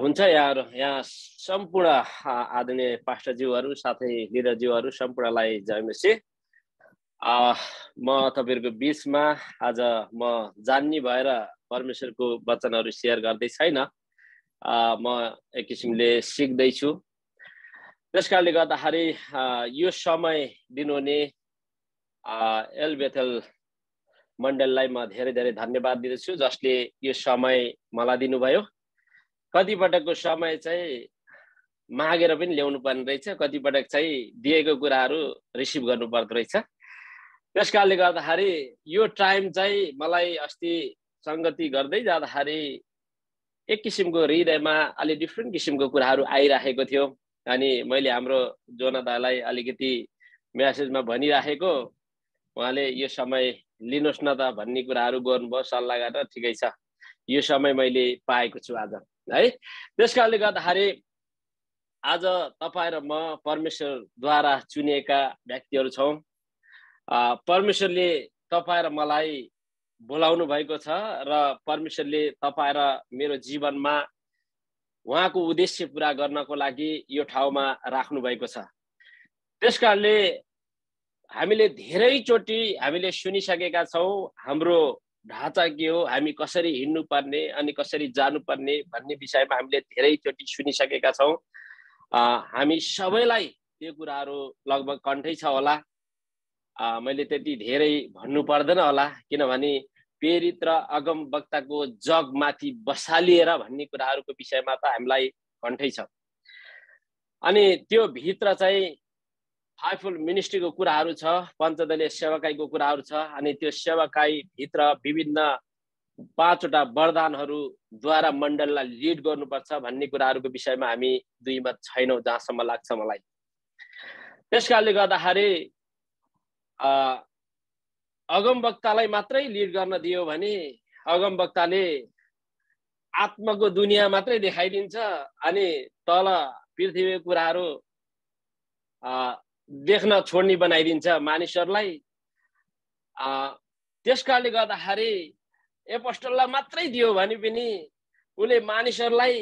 हुन्छ यहाँ यहाँ सम्पूर्ण आदरणीय पास्टरज्यूहरू साथै लिडरज्यूहरू सम्पूर्णलाई जयमेसी म तपाईँहरूको बिचमा आज म जान्ने भएर परमेश्वरको वचनहरू सेयर गर्दै छैन। म एक किसिमले सिक्दैछु। त्यस कारणले गर्दाखेरि यो समय दिनुहुने एलबेथल मण्डललाई म धेरै धेरै धन्यवाद दिँदछु जसले यो समय मलाई दिनुभयो। कतिपटकको समय चाहिँ मागेर पनि ल्याउनु पर्ने रहेछ कतिपटक चाहिँ दिएको कुराहरू रिसिभ गर्नु पर्दो रहेछ। त्यस कारणले गर्दाखेरि यो टाइम चाहिँ मलाई अस्ति सङ्गति गर्दै जाँदाखेरि एक किसिमको हृदयमा अलि डिफ्रेन्ट किसिमको कुराहरू आइराखेको थियो। अनि मैले हाम्रो जोनादालाई अलिकति म्यासेजमा भनिराखेको उहाँले यो समय लिनुहोस् न त भन्ने कुराहरू गर्नुभयो सल्लाह गरेर। ठिकै छ। यो समय मैले पाएको छु आज। है? त्यस कारणले गर्दाखेरि आज तपाईँ र म परमेश्वरद्वारा चुनिएका व्यक्तिहरू छौँ। परमेश्वरले तपाईँ र मलाई बोलाउनु भएको छ र परमेश्वरले तपाईँ र मेरो जीवनमा उहाँको उद्देश्य पुरा गर्नको लागि यो ठाउँमा राख्नु भएको छ। त्यस कारणले हामीले धेरैचोटि हामीले सुनिसकेका छौँ हाम्रो ढाँचा के हो हामी कसरी हिँड्नु पर्ने अनि कसरी जानुपर्ने भन्ने विषयमा हामीले धेरैचोटि सुनिसकेका छौँ। हामी सबैलाई त्यो कुराहरू लगभग कन्ठै छ होला। मैले त्यति धेरै भन्नु पर्दैन होला किनभने प्रेरित र अगम वक्ताको जगमाथि बसालिएर भन्ने कुराहरूको विषयमा त हामीलाई कन्ठै छ। अनि त्यो भित्र चाहिँ फाइफुल मिनिस्ट्रीको कुराहरू छ पञ्चदलीय सेवाकाईको कुराहरू छ अनि त्यो सेवाकाई भित्र विभिन्न पाँचवटा वरदानहरूद्वारा मण्डललाई लिड गर्नुपर्छ भन्ने कुराहरूको विषयमा हामी दुईमा छैनौँ जहाँसम्म लाग्छ मलाई। त्यस कारणले गर्दाखेरि अगम वक्तालाई मात्रै लिड गर्न दियो भने अगम वक्ताले आत्माको दुनियाँ मात्रै देखाइदिन्छ अनि तल पृथ्वीको कुराहरू देख्न छोड्ने बनाइदिन्छ मानिसहरूलाई। त्यस कारणले गर्दाखेरि एपोस्टललाई मात्रै दियो भने पनि उसले मानिसहरूलाई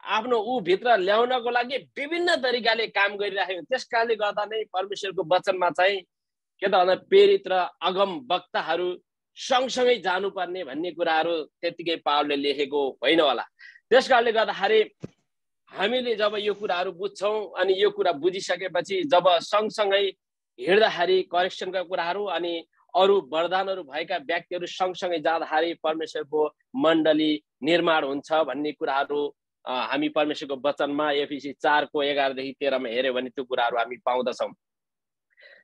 आफ्नो ऊ भित्र ल्याउनको लागि विभिन्न तरिकाले काम गरिराखेको त्यस कारणले गर्दा नै परमेश्वरको वचनमा चाहिँ के त भन्दा प्रेरित र अगम वक्ताहरू सँगसँगै जानुपर्ने भन्ने कुराहरू त्यत्तिकै पावरले लेखेको होइन होला। त्यस कारणले गर्दाखेरि हामीले जब यो कुराहरू बुझ्छौँ अनि यो कुरा बुझिसकेपछि जब सँगसँगै हिँड्दाखेरि करेक्सनका कुराहरू अनि अरू वरदानहरू भएका व्यक्तिहरू सँगसँगै जाँदाखेरि परमेश्वरको मण्डली निर्माण हुन्छ भन्ने कुराहरू हामी परमेश्वरको वचनमा एफिसी चारको एघारदेखि तेह्रमा हेऱ्यो भने त्यो कुराहरू हामी पाउँदछौँ।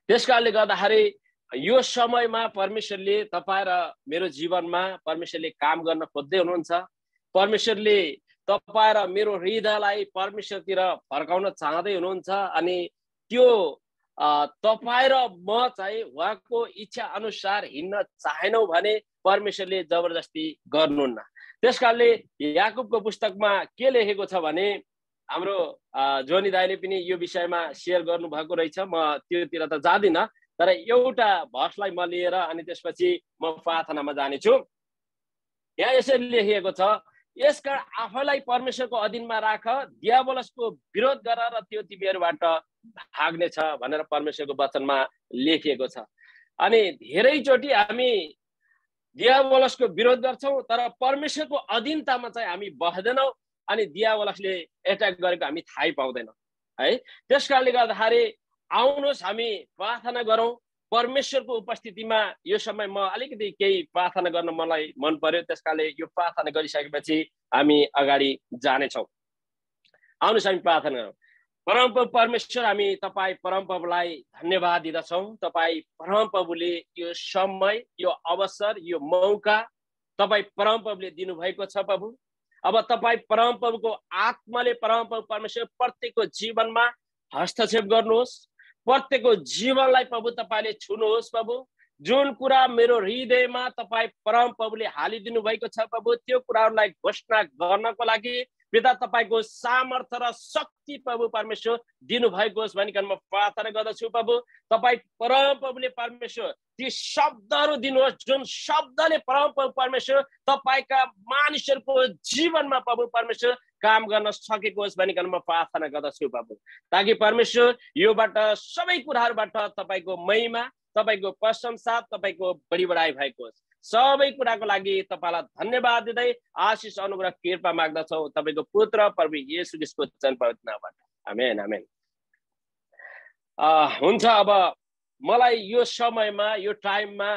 त्यस कारणले गर्दाखेरि यो समयमा परमेश्वरले तपाईँ र मेरो जीवनमा परमेश्वरले काम गर्न खोज्दै हुनुहुन्छ। परमेश्वरले तपाईँ र मेरो हृदयलाई परमेश्वरतिर फर्काउन चाहँदै हुनुहुन्छ अनि त्यो तपाईँ र म चाहिँ उहाँको इच्छा अनुसार हिँड्न चाहेनौँ भने परमेश्वरले जबरजस्ती गर्नुहुन्न। त्यस कारणले याकुबको पुस्तकमा के लेखेको छ भने हाम्रो जोनी दाईले पनि यो विषयमा सेयर गर्नुभएको रहेछ। म त्योतिर त जाँदिनँ तर एउटा भर्सलाई म लिएर अनि त्यसपछि म प्रार्थनामा जानेछु। यहाँ यसरी लेखिएको छ यसकारण आफैलाई परमेश्वरको अधीनमा राख दियावलसको विरोध गर र त्यो तिमीहरूबाट भाग्नेछ भनेर परमेश्वरको वचनमा लेखिएको छ। अनि धेरैचोटि हामी दियावलसको विरोध गर्छौँ तर परमेश्वरको अधीनतामा चाहिँ हामी बस्दैनौँ अनि दियावलसले एट्याक गरेको हामी थाहै पाउँदैनौँ। है त्यस कारणले गर्दाखेरि आउनुहोस् हामी प्रार्थना गरौँ। परमेश्वरको उपस्थितिमा यो समय म अलिकति केही प्रार्थना गर्न मलाई मन पर्यो। त्यस कारणले यो प्रार्थना गरिसकेपछि हामी अगाडि जानेछौँ। आउनुहोस् हामी प्रार्थना गरौँ। परमप्रभु परमेश्वर हामी तपाईँ परमप्रभुलाई धन्यवाद दिँदछौँ। तपाईँ परमप्रभुले यो समय यो अवसर यो मौका तपाईँ परमप्रभुले दिनुभएको छ प्रभु। अब तपाईँ परमप्रभुको आत्माले परमप्रभु परमेश्वर प्रत्येकको जीवनमा हस्तक्षेप गर्नुहोस्। प्रत्येकको जीवनलाई प्रभु तपाईँले छुनुहोस् प्रभु। जुन कुरा मेरो हृदयमा तपाईँ परम प्रभुले हालिदिनु भएको छ प्रभु त्यो कुराहरूलाई घोषणा गर्नको लागि पिता तपाईँको सामर्थ्य र शक्ति प्रभु परमेश्वर दिनुभएको होस् भनिकन म प्रार्थना गर्दछु प्रभु। तपाईँ परम प्रभुले परमेश्वर ती शब्दहरू दिनुहोस् जुन शब्दले परम प्रभु परमेश्वर तपाईँका मानिसहरूको जीवनमा प्रभु परमेश्वर काम गर्न सकेको होस् भनिकन म प्रार्थना गर्दछु प्रभु ताकि परमेश्वर योबाट सबै कुराहरूबाट तपाईँको महिमा तपाईँको प्रशंसा तपाईँको बढी बढाइ भएको होस्। सबै कुराको लागि तपाईँलाई धन्यवाद दिँदै आशिष अनुग्रह कृपा माग्दछौ तपाईँको पुत्र प्रभु येसु क्रिस्टको जन्मबाट आमेन आमेन। हुन्छ अब मलाई यो समयमा यो टाइममा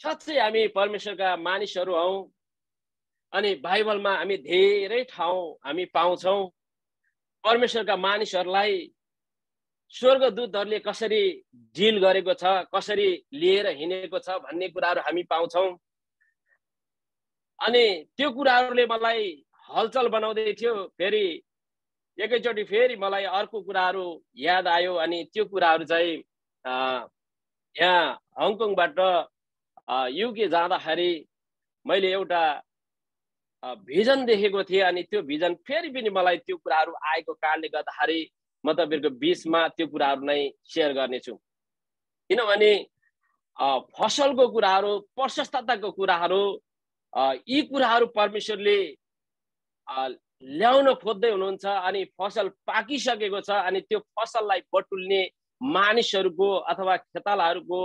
साँच्चै हामी परमेश्वरका मानिसहरू हौ। अनि बाइबलमा हामी धेरै ठाउँ हामी पाउँछौँ। परमेश्वरका मानिसहरूलाई स्वर्गदूतहरूले कसरी डिल गरेको छ कसरी लिएर हिँडेको छ भन्ने कुराहरू हामी पाउँछौँ। अनि त्यो कुराहरूले मलाई हलचल बनाउँदै थियो। फेरि एकैचोटि फेरि मलाई अर्को कुराहरू याद आयो अनि त्यो कुराहरू चाहिँ यहाँ हङकङबाट युके जाँदाखेरि मैले एउटा भिजन देखेको थिएँ अनि त्यो भिजन फेरि पनि मलाई त्यो कुराहरू आएको कारणले गर्दाखेरि म तपाईँहरूको बिचमा त्यो कुराहरू नै सेयर गर्नेछु। किनभने फसलको कुराहरू प्रशस्तताको कुराहरू यी कुराहरू परमेश्वरले ल्याउन खोज्दै हुनुहुन्छ अनि फसल पाकिसकेको छ अनि त्यो फसललाई बटुल्ने मानिसहरूको अथवा खेतालाहरूको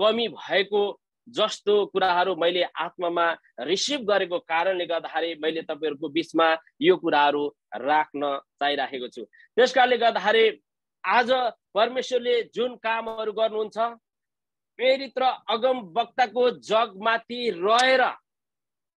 कमी भएको जस्तो कुराहरू मैले आत्मामा रिसिभ गरेको कारणले गर्दाखेरि मैले तपाईँहरूको बिचमा यो कुराहरू राख्न चाहिराखेको छु। त्यस कारणले गर्दाखेरि आज परमेश्वरले जुन कामहरू गर्नुहुन्छ प्रेरित र अगम वक्ताको जगमाथि रहेर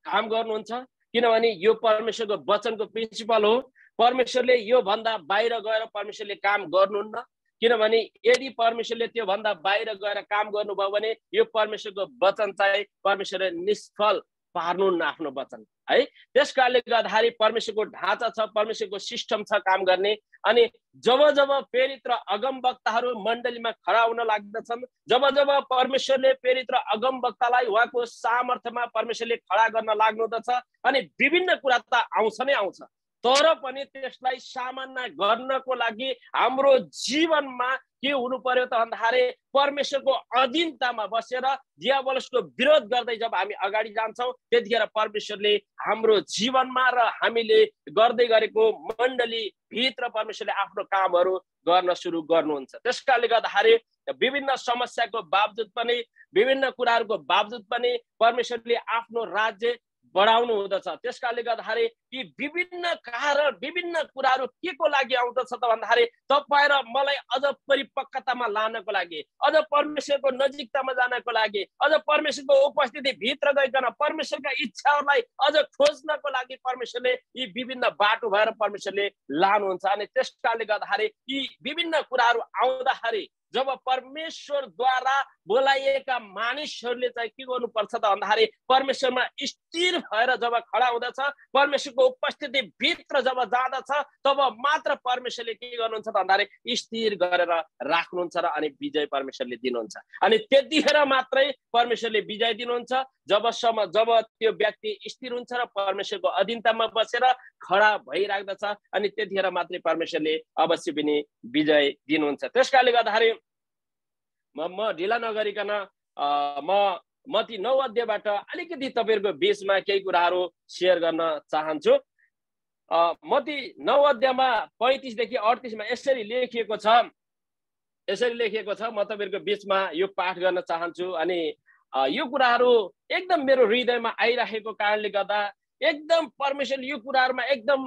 काम गर्नुहुन्छ किनभने यो परमेश्वरको वचनको प्रिन्सिपल हो। परमेश्वरले योभन्दा बाहिर गएर परमेश्वरले काम गर्नुहुन्न। किनभने यदि परमेश्वरले त्योभन्दा बाहिर गएर काम गर्नुभयो भने यो परमेश्वरको वचन चाहिँ परमेश्वरले निष्फल पार्नुहुन्न आफ्नो वचन। है त्यस कारणले गर्दाखेरि परमेश्वरको ढाँचा छ परमेश्वरको सिस्टम छ काम गर्ने अनि जब जब प्रेरित र अगम वक्ताहरू मण्डलीमा खडा हुन लाग्दछन् जब जब परमेश्वरले प्रेरित र अगम वक्तालाई उहाँको सामर्थ्यमा परमेश्वरले खडा गर्न लाग्नुहुँदछ अनि विभिन्न कुरा त आउँछ नै आउँछ। तर पनि त्यसलाई सामान्य गर्नको लागि हाम्रो जीवनमा के हुनु पर्यो त भन्दाखेरि परमेश्वरको अधीनतामा बसेर दियावलसको विरोध गर्दै जब हामी अगाडि जान्छौँ त्यतिखेर परमेश्वरले हाम्रो जीवनमा र हामीले गर्दै गरेको मण्डली भित्र परमेश्वरले आफ्नो कामहरू गर्न सुरु गर्नुहुन्छ। त्यस कारणले गर्दाखेरि विभिन्न समस्याको बावजुद पनि विभिन्न कुराहरूको बावजुद पनि परमेश्वरले आफ्नो राज्य बढाउनु हुँदछ। त्यस कारणले गर्दाखेरि यी विभिन्न कारण विभिन्न कुराहरू के को लागि आउँदछ त भन्दाखेरि तपाईँ र मलाई अझ परिपक्वतामा लानको लागि अझ परमेश्वरको नजिकतामा जानको लागि अझ परमेश्वरको उपस्थिति भित्र गइकन परमेश्वरका इच्छाहरूलाई अझ खोज्नको लागि परमेश्वरले यी विभिन्न बाटो भएर परमेश्वरले लानुहुन्छ। अनि त्यस कारणले गर्दाखेरि यी विभिन्न कुराहरू आउँदाखेरि जब परमेश्वरद्वारा बोलाइएका मानिसहरूले चाहिँ के गर्नुपर्छ त भन्दाखेरि परमेश्वरमा स्थिर भएर जब खडा हुँदछ परमेश्वरको उपस्थिति भित्र जब जाँदछ तब मात्र परमेश्वरले के गर्नुहुन्छ त भन्दाखेरि स्थिर गरेर राख्नुहुन्छ र अनि विजय परमेश्वरले दिनुहुन्छ। अनि त्यतिखेर मात्रै परमेश्वरले विजय दिनुहुन्छ। जबसम्म जब त्यो व्यक्ति स्थिर हुन्छ र परमेश्वरको अधीनतामा बसेर खडा भइराख्दछ अनि त्यतिखेर मात्रै परमेश्वरले अवश्य पनि विजय दिनुहुन्छ। त्यस कारणले गर्दाखेरि म म ढिला नगरिकन म मती नौ अध्यायबाट अलिकति तपाईँहरूको बिचमा केही कुराहरू सेयर गर्न चाहन्छु। मती नौ अध्यायमा पैँतिसदेखि अडतिसमा यसरी लेखिएको छ। यसरी लेखिएको छ म तपाईँहरूको बिचमा यो पाठ गर्न चाहन्छु अनि यो कुराहरू एकदम मेरो हृदयमा आइराखेको कारणले गर्दा एकदम परमेश्वर यो कुराहरूमा एकदम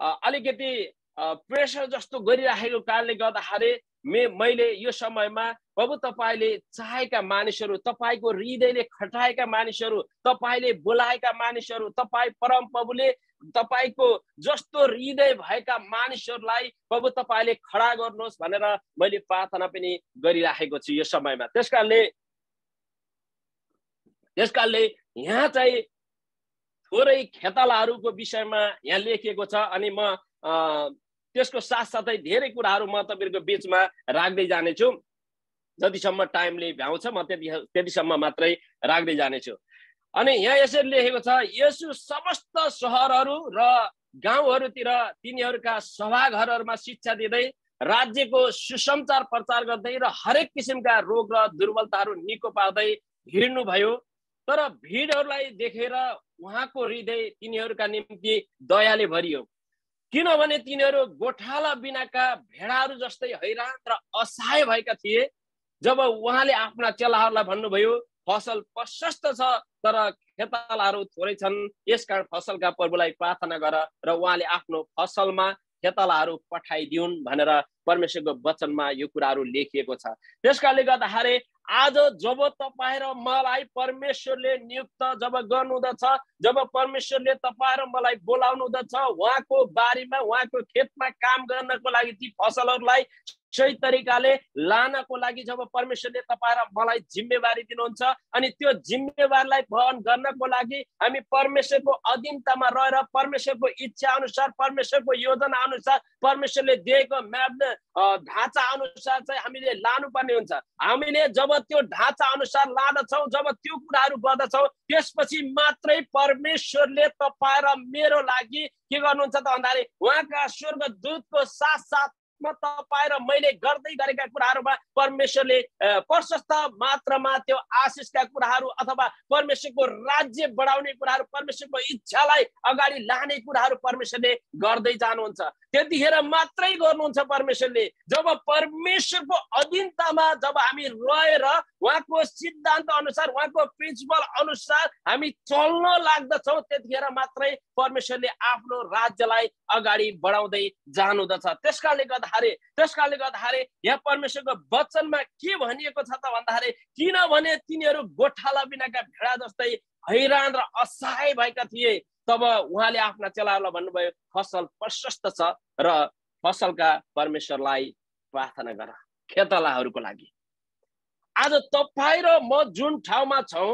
अलिकति प्रेसर जस्तो गरिराखेको कारणले गर्दाखेरि मे मैले यो समयमा प्रभु तपाईँले चाहेका मानिसहरू तपाईँको हृदयले खटाएका मानिसहरू तपाईँले बोलाएका मानिसहरू तपाईँ परम प्रभुले तपाईँको जस्तो हृदय भएका मानिसहरूलाई प्रभु तपाईँले खडा गर्नुहोस् भनेर मैले प्रार्थना पनि गरिराखेको छु यो समयमा। त्यस कारणले त्यस कारणले यहाँ चाहिँ थोरै खेतालाहरूको विषयमा यहाँ लेखिएको छ अनि म त्यसको साथसाथै धेरै कुराहरू म तपाईँहरूको बिचमा राख्दै जानेछु। जतिसम्म टाइमले भ्याउँछ म त्यति त्यतिसम्म मात्रै राख्दै जानेछु। अनि यहाँ यसरी लेखेको छ यसु समस्त सहरहरू र गाउँहरूतिर तिनीहरूका सभाघरहरूमा शिक्षा दिँदै राज्यको सुसमाचार प्रचार गर्दै र हरेक किसिमका रोग र दुर्बलताहरू निको पार्दै हिँड्नुभयो। तर भिडहरूलाई देखेर उहाँको हृदय तिनीहरूका निम्ति दयाले भरियो। किनभने तिनीहरू गोठाला बिनाका भेडाहरू जस्तै हैरान र असहाय भएका थिए। जब उहाँले आफ्ना चेलाहरूलाई भन्नुभयो फसल प्रशस्त छ तर खेतालाहरू थोरै छन्। यसकारण फसलका प्रभुलाई प्रार्थना गर र उहाँले आफ्नो फसलमा खेतालाहरू पठाइदिउन् भनेर परमेश्वरको वचनमा यो कुराहरू लेखिएको छ। त्यस कारणले गर्दाखेरि आज जब तपाईँ र मलाई परमेश्वरले नियुक्त जब गर्नुहुँदछ जब परमेश्वरले तपाईँ र मलाई बोलाउनु हुँदछ उहाँको बारीमा उहाँको खेतमा काम गर्नको लागि ती फसलहरूलाई सही तरिकाले लानको लागि जब परमेश्वरले तपाईँ र मलाई जिम्मेवारी दिनुहुन्छ अनि त्यो जिम्मेवारीलाई वहन गर्नको लागि हामी परमेश्वरको अधीनतामा रहेर परमेश्वरको इच्छा अनुसार परमेश्वरको योजना अनुसार परमेश्वरले दिएको म्याप ढाँचा अनुसार चाहिँ हामीले लानुपर्ने हुन्छ। हामीले जब त्यो ढाँचा अनुसार लाँदछौँ जब त्यो कुराहरू गर्दछौँ त्यसपछि मात्रै परमेश्वरले तपाईँ र मेरो लागि के गर्नुहुन्छ त भन्दाखेरि उहाँका स्वर्ग दूतको साथ साथ तपाईँ र मैले गर्दै गरेका कुराहरूमा परमेश्वरले प्रशस्त मात्रामा त्यो आशिषका कुराहरू अथवा परमेश्वरको राज्य बढाउने कुराहरू परमेश्वरको इच्छालाई अगाडि लाने कुराहरू परमेश्वरले गर्दै जानुहुन्छ। त्यतिखेर मात्रै गर्नुहुन्छ परमेश्वरले। जब परमेश्वरको अधीनतामा जब हामी रहेर उहाँको सिद्धान्त अनुसार उहाँको प्रिन्सिपल अनुसार हामी चल्न लाग्दछौँ त्यतिखेर मात्रै परमेश्वरले आफ्नो राज्यलाई अगाडि बढाउँदै जानुहुँदछ। त्यस कारणले गर्दाखेरि त्यस कारणले गर्दाखेरि यहाँ परमेश्वरको वचनमा के भनिएको छ त भन्दाखेरि किनभने तिनीहरू गोठाला बिनाका भेडा जस्तै हैरान र असहाय भएका थिए तब उहाँले आफ्ना चेलाहरूलाई भन्नुभयो फसल प्रशस्त छ र फसलका परमेश्वरलाई प्रार्थना गर खेतलाहरूको लागि। आज तपाईँ र म जुन ठाउँमा छौँ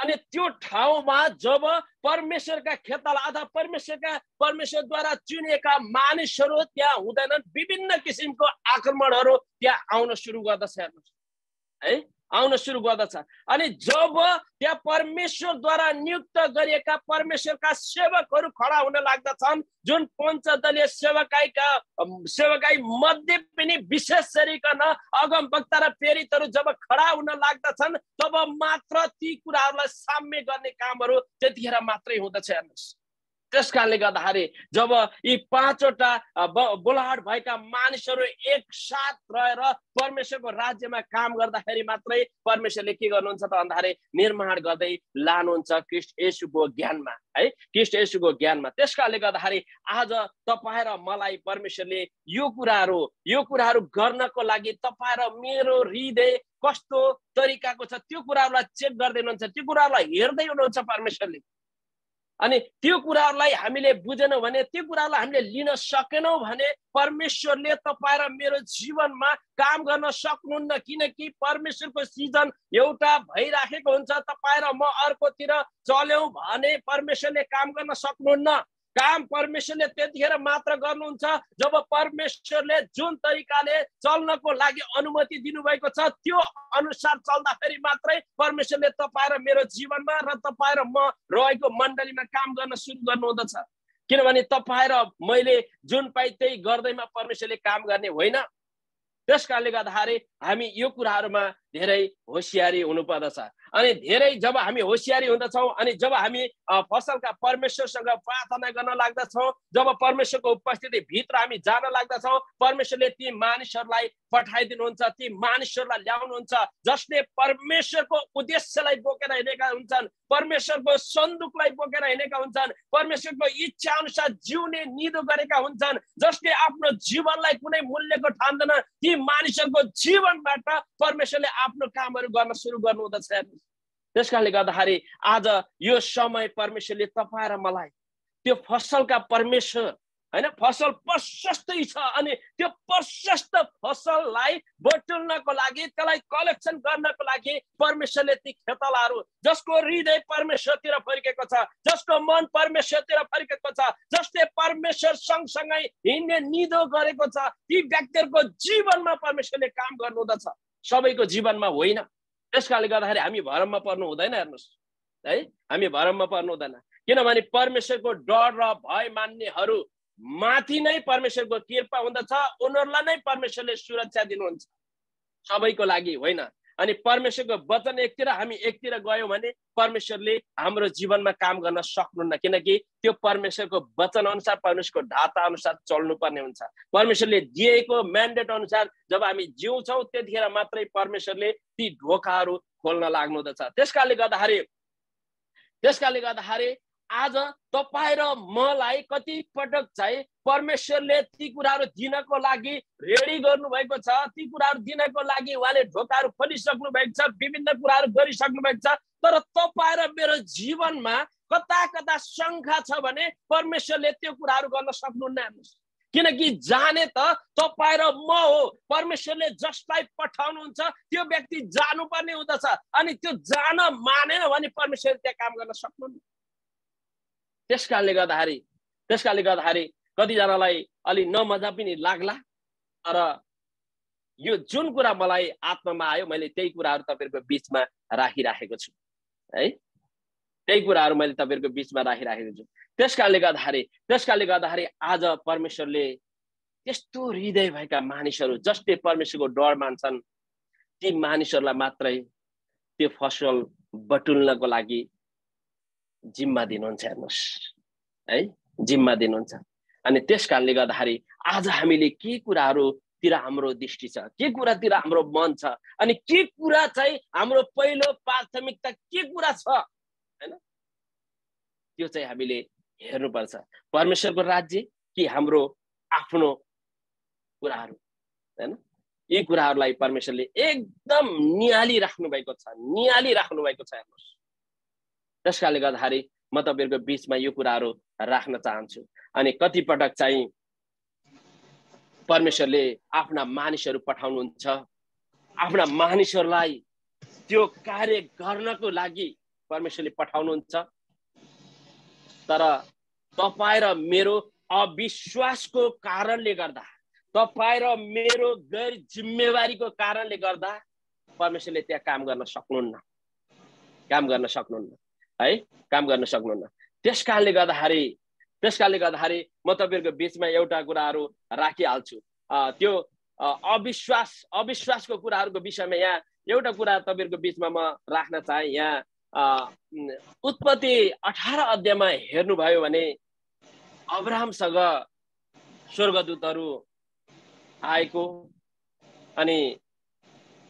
अनि त्यो ठाउँमा जब परमेश्वरका खेताला अथवा परमेश्वरका परमेश्वरद्वारा चुनिएका मानिसहरू त्यहाँ हुँदैनन् विभिन्न किसिमको आक्रमणहरू त्यहाँ आउन सुरु गर्दछ हेर्नुहोस्। है? आउन सुरु गर्दछ। अनि जब त्यहाँ परमेश्वरद्वारा नियुक्त गरिएका परमेश्वरका सेवकहरू खडा हुन लाग्दछन् जुन पञ्चदलीय सेवकाईका सेवकाई मध्ये पनि विशेष गरिकन अगम वक्ता र प्रेरितहरू जब खडा हुन लाग्दछन् तब मात्र ती कुराहरूलाई साम्य गर्ने कामहरू त्यतिखेर मात्रै हुँदछ हेर्नुहोस्। त्यस कारणले गर्दाखेरि जब यी पाँचवटा बोलाहट भएका मानिसहरू एकसाथ रहेर परमेश्वरको राज्यमा काम गर्दाखेरि मात्रै परमेश्वरले के गर्नुहुन्छ त भन्दाखेरि निर्माण गर्दै लानुहुन्छ क्रिस्ट यसुको ज्ञानमा है? क्रिस्ट यसुको ज्ञानमा। त्यस कारणले गर्दाखेरि आज तपाईँ र मलाई परमेश्वरले यो कुराहरू यो कुराहरू गर्नको लागि तपाईँ र मेरो हृदय कस्तो तरिकाको छ त्यो कुराहरूलाई चेक गर्दै हुनुहुन्छ त्यो कुराहरूलाई हेर्दै हुनुहुन्छ परमेश्वरले। अनि त्यो कुराहरूलाई हामीले बुझेनौँ भने त्यो कुराहरूलाई हामीले लिन सकेनौँ भने परमेश्वरले तपाईँ र मेरो जीवनमा काम गर्न सक्नुहुन्न। किनकि परमेश्वरको सिजन एउटा भइराखेको हुन्छ। तपाईँ र म अर्कोतिर चल्यौँ भने परमेश्वरले काम गर्न सक्नुहुन्न। काम परमेश्वरले त्यतिखेर मात्र गर्नुहुन्छ जब परमेश्वरले जुन तरिकाले चल्नको लागि अनुमति दिनुभएको छ त्यो अनुसार चल्दाखेरि मात्रै परमेश्वरले तपाईँ र मेरो जीवनमा र तपाईँ र म रहेको मण्डलीमा काम गर्न सुरु गर्नुहुँदछ। किनभने तपाईँ र मैले जुन पाइ त्यही गर्दैमा परमेश्वरले काम गर्ने होइन त्यस कारणले गर्दाखेरि हामी यो कुराहरूमा धेरै होसियारी हुनुपर्दछ। अनि धेरै जब हामी होसियारी हुँदछौँ अनि जब हामी फसलका परमेश्वरसँग प्रार्थना गर्न लाग्दछौँ जब परमेश्वरको उपस्थिति भित्र हामी जान लाग्दछौँ परमेश्वरले ती मानिसहरूलाई पठाइदिनुहुन्छ ती मानिसहरूलाई ल्याउनुहुन्छ जसले परमेश्वरको उद्देश्यलाई बोकेर हिँडेका हुन्छन् परमेश्वरको सन्दुकलाई बोकेर हिँडेका हुन्छन् परमेश्वरको इच्छा अनुसार जिउने निदो गरेका हुन्छन् जसले आफ्नो जीवनलाई कुनै मूल्यको ठान्दैन ती मानिसहरूको जीवनबाट परमेश्वरले आफ्नो कामहरू गर्न सुरु गर्नुहुँदछ। त्यस कारणले गर्दाखेरि आज यो समय परमेश्वरले तपाईँ र मलाई त्यो फसलका परमेश्वर होइन? फसल प्रशस्तै छ अनि त्यो प्रशस्त फसललाई बटुल्नको लागि त्यसलाई कलेक्सन गर्नको लागि परमेश्वरले ती खेतलाहरू जसको हृदय परमेश्वरतिर फर्केको छ जसको मन परमेश्वरतिर फर्केको छ जसले परमेश्वर सँगसँगै हिँड्ने निदो गरेको छ ती व्यक्तिहरूको जीवनमा परमेश्वरले काम गर्नुहुँदछ। सबैको जीवनमा होइन। त्यस कारणले गर्दाखेरि हामी भरममा पर्नु हुँदैन हेर्नुहोस्। है? हामी भरममा पर्नु हुँदैन। किनभने परमेश्वरको डर र भय मान्नेहरू माथि नै परमेश्वरको कृपा हुँदछ उनीहरूलाई नै परमेश्वरले सुरक्षा दिनुहुन्छ। सबैको लागि होइन। अनि परमेश्वरको वचन एकतिर हामी एकतिर गयौँ भने परमेश्वरले हाम्रो जीवनमा काम गर्न सक्नुहुन्न। किनकि त्यो परमेश्वरको वचन अनुसार परमेश्वरको ढाता अनुसार चल्नुपर्ने हुन्छ। परमेश्वरले दिएको म्यान्डेट अनुसार जब हामी जिउँछौँ त्यतिखेर मात्रै परमेश्वरले ती ढोकाहरू खोल्न लाग्नुहुँदछ। त्यस कारणले गर्दाखेरि त्यस कारणले गर्दाखेरि आज तपाईँ र मलाई कति पटक चाहिँ परमेश्वरले ती कुराहरू दिनको लागि रेडी गर्नुभएको छ ती कुराहरू दिनको लागि उहाँले ढोकाहरू खोलिसक्नु भएको छ विभिन्न कुराहरू गरिसक्नु भएको छ तर तपाईँ र मेरो जीवनमा कता कता शङ्का छ भने परमेश्वरले त्यो कुराहरू गर्न सक्नुहुन्न हेर्नुहोस् किनकि जाने त तपाईँ र म हो परमेश्वरले जसलाई पठाउनुहुन्छ त्यो व्यक्ति जानुपर्ने हुँदछ अनि त्यो जान मानेन भने परमेश्वरले त्यहाँ काम गर्न सक्नुहुन्न। त्यस कारणले गर्दाखेरि त्यस कारणले गर्दाखेरि कतिजनालाई अलि नमजा पनि लाग्ला। तर यो जुन कुरा मलाई आत्मामा आयो मैले त्यही कुराहरू तपाईँहरूको बिचमा राखिराखेको छु। है? त्यही कुराहरू मैले तपाईँहरूको बिचमा राखिराखेको छु। त्यस कारणले गर्दाखेरि त्यस कारणले गर्दाखेरि आज परमेश्वरले त्यस्तो हृदय भएका मानिसहरू जसले परमेश्वरको डर मान्छन् ती मानिसहरूलाई मात्रै त्यो फसल बटुल्नको लागि जिम्मा दिनुहुन्छ हेर्नुहोस्। है जिम्मा दिनुहुन्छ। अनि त्यस कारणले गर्दाखेरि आज हामीले के कुराहरूतिर हाम्रो दृष्टि छ के कुरातिर हाम्रो मन छ अनि के कुरा चाहिँ हाम्रो पहिलो प्राथमिकता के कुरा छ होइन? त्यो चाहिँ हामीले हेर्नुपर्छ। परमेश्वरको राज्य कि हाम्रो आफ्नो कुराहरू होइन? यी कुराहरूलाई परमेश्वरले एकदम निहाली राख्नु भएको छ निहाली राख्नु भएको छ हेर्नुहोस्। त्यस कारणले गर्दाखेरि म तपाईँहरूको बिचमा यो कुराहरू राख्न चाहन्छु। अनि कतिपटक चाहिँ परमेश्वरले आफ्ना मानिसहरू पठाउनुहुन्छ। आफ्ना मानिसहरूलाई त्यो कार्य गर्नको लागि परमेश्वरले पठाउनुहुन्छ। तर तपाईँ र मेरो अविश्वासको कारणले गर्दा तपाईँ र मेरो गैर जिम्मेवारीको कारणले गर्दा परमेश्वरले त्यहाँ काम गर्न सक्नुहुन्न। काम गर्न सक्नुहुन्न। है? काम गर्न सक्नुहुन्न। त्यस कारणले गर्दाखेरि त्यस कारणले गर्दाखेरि म तपाईँहरूको बिचमा एउटा कुराहरू राखिहाल्छु। त्यो अविश्वास अविश्वासको कुराहरूको विषयमा यहाँ एउटा कुरा तपाईँहरूको बिचमा म राख्न चाहेँ। यहाँ उत्पत्ति अठार अध्यायमा हेर्नुभयो भने अब्राहमसँग स्वर्गदूतहरू आएको अनि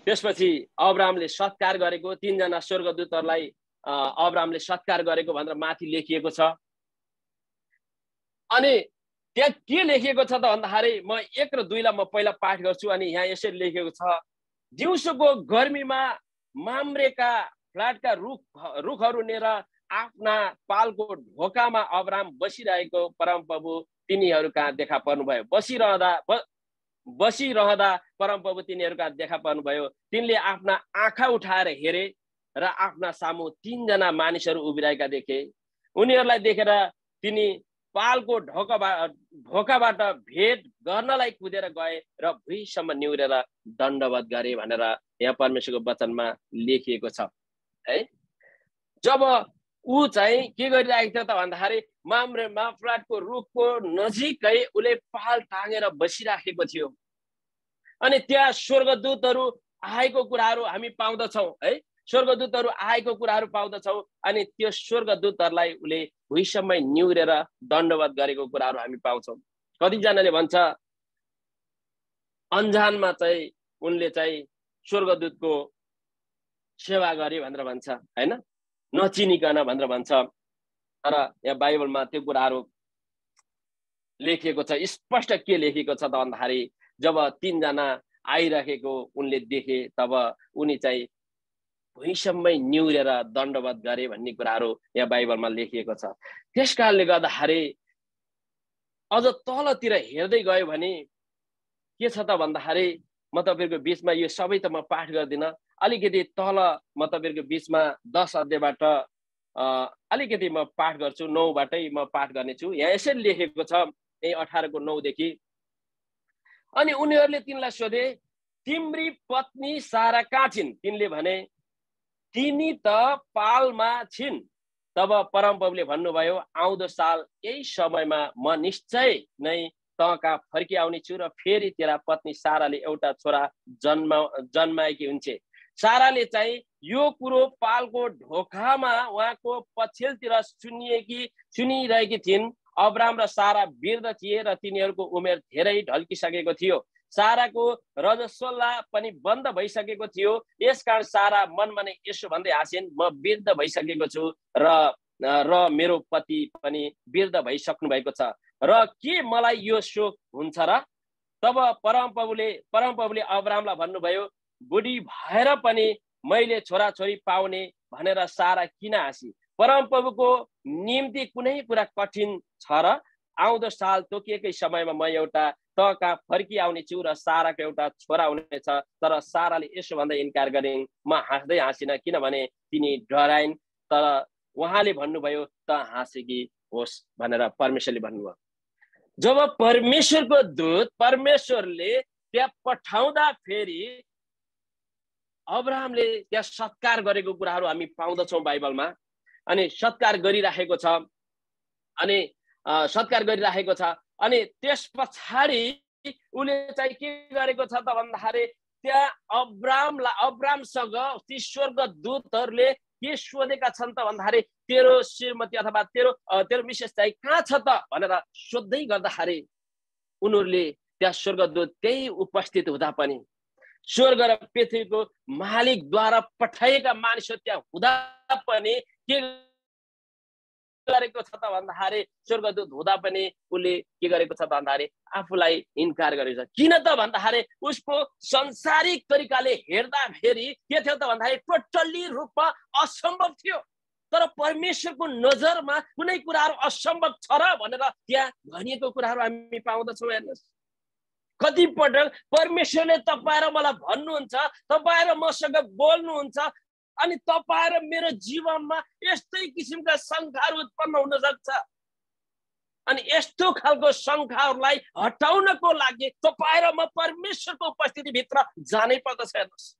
त्यसपछि अब्राहमले सत्कार गरेको तिनजना स्वर्गदूतहरूलाई अब्रामले सत्कार गरेको भनेर माथि लेखिएको छ। अनि त्यहाँ के लेखिएको छ त भन्दाखेरि म एक र दुईलाई म पहिला पाठ गर्छु अनि यहाँ यसरी लेखिएको छ दिउँसोको गर्मीमा माम्रेका फ्ल्याटका रुख रुखहरू लिएर आफ्ना पालको ढोकामा अब्राम बसिरहेको परमप्रभु तिनीहरू कहाँ देखा पर्नुभयो? बसिरहँदा बसिरहँदा परमप्रभु तिनीहरू कहाँ देखा पर्नुभयो? तिनले आफ्ना आँखा उठाएर हेरे। र आफ्ना सामु तिनजना मानिसहरू उभिरहेका देखे। उनीहरूलाई देखेर तिनी पालको ढोकाबाट ढोकाबाट भेट गर्नलाई कुदेर गए र भुइँसम्म निहुरेर दण्डवत गरे भनेर यहाँ परमेश्वरको वचनमा लेखिएको छ। है? जब ऊ चाहिँ के गरिरहेको थियो त भन्दाखेरि माम्रे माफ्लाटको रुखको नजिकै उसले पाल टाँगेर बसिराखेको थियो। अनि त्यहाँ स्वर्गदूतहरू आएको कुराहरू हामी पाउँदछौँ है? स्वर्गदूतहरू आएको कुराहरू पाउँदछौँ अनि त्यो स्वर्गदूतहरूलाई उसले भुइँसम्मै निहुरेर दण्डवत गरेको कुराहरू हामी पाउँछौँ। कतिजनाले भन्छ अन्जानमा चाहिँ उनले चाहिँ स्वर्गदूतको सेवा गरे भनेर भन्छ होइन? नचिनिकन भनेर भन्छ। तर यहाँ बाइबलमा त्यो कुराहरू लेखिएको छ। स्पष्ट के लेखिएको छ त भन्दाखेरि जब तिनजना आइराखेको उनले देखे तब उनी चाहिँ भुइँसम्मै निहुरेर दण्डवत गरे भन्ने कुराहरू यहाँ बाइबलमा लेखिएको छ। त्यस कारणले गर्दाखेरि अझ तलतिर हेर्दै गयो भने के छ त भन्दाखेरि म तपाईँहरूको बिचमा यो सबै त म पाठ गर्दिनँ। अलिकति तल म तपाईँहरूको बिचमा दस अध्यायबाट अलिकति म पाठ गर्छु नौबाटै म पाठ गर्नेछु। यहाँ यसरी लेखेको छ यही अठारको नौदेखि। अनि उनीहरूले तिनलाई सोधे तिम्री पत्नी सारा कहाँ छिन्? तिनले भने तिनी त पालमा छिन्। तब परमप्रभुले भन्नुभयो आउँदो साल यही समयमा म निश्चय नै त कहाँ फर्किआउने छु र फेरि तेरा पत्नी साराले एउटा छोरा जन्म जन्माएकी हुन्छे। साराले चाहिँ यो कुरो पालको ढोकामा उहाँको पछिल्तिर सुनिएकी सुनिरहेकी थिइन्। अब्राम र सारा वृद्ध थिए र तिनीहरूको उमेर धेरै ढल्किसकेको थियो। साराको रजस्वला पनि बन्द भइसकेको थियो। यसकारण सारा मनमा नै यसो भन्दै हाँसिन् म वृद्ध भइसकेको छु र र मेरो पति पनि वृद्ध भइसक्नु भएको छ। र के मलाई यो शोक हुन्छ र? तब परमप्रभुले परमप्रभुले अब्रामलाई भन्नुभयो बुढी भएर पनि मैले छोराछोरी पाउने भनेर सारा किन हाँसी? परमप्रभुको निम्ति कुनै कुरा कठिन छ र? आउँदो साल तोकिएकै समयमा म एउटा त कहाँ फर्किआउने छु र साराको एउटा छोरा हुनेछ तर साराले यसो भन्दै इन्कार गरिन्। म हाँस्दै हाँसिनँ किनभने तिनी डराइन् तर उहाँले भन्नुभयो त हाँसेकी होस् भनेर परमेश्वरले भन्नुभयो। जब परमेश्वरको दूत परमेश्वरले त्यहाँ पठाउँदा फेरि अब्राहमले त्यहाँ सत्कार गरेको कुराहरू हामी पाउँदछौँ बाइबलमा। अनि सत्कार गरिराखेको छ। अनि सत्कार गरिराखेको छ। अनि त्यस पछाडि उसले चाहिँ के गरेको छ त भन्दाखेरि त्यहाँ अब्रामलाई अब्रामसँग ती स्वर्ग दूतहरूले के सोधेका छन् त भन्दाखेरि तेरो श्रीमती अथवा तेरो तेरो मिसेस चाहिँ कहाँ छ त भनेर सोध्दै गर्दाखेरि उनीहरूले त्यहाँ स्वर्गदूत त्यही उपस्थित हुँदा पनि स्वर्ग र पृथ्वीको मालिकद्वारा पठाइएका मानिसहरू त्यहाँ हुँदा पनि के गरेको छ त भन्दाखेरि स्वर्गदूत हुँदा पनि उसले के गरेको छ त भन्दाखेरि आफूलाई इन्कार गरेको छ किन त भन्दाखेरि उसको संसारिक तरिकाले हेर्दाखेरि के थियो त भन्दाखेरि टोटल्ली रूपमा असम्भव थियो। तर परमेश्वरको नजरमा कुनै कुराहरू असम्भव छ र भनेर त्यहाँ भनिएको कुराहरू हामी पाउँदछौँ हेर्नुहोस्। कतिपटक परमेश्वरले तपाईँ र मलाई भन्नुहुन्छ तपाईँ र मसँग बोल्नुहुन्छ अनि तपाईँ र मेरो जीवनमा यस्तै किसिमका शङ्खाहरू उत्पन्न हुन सक्छ। अनि यस्तो खालको शङ्खाहरूलाई हटाउनको लागि तपाईँ र म परमेश्वरको उपस्थितिभित्र जानै पर्दछ हेर्नुहोस्।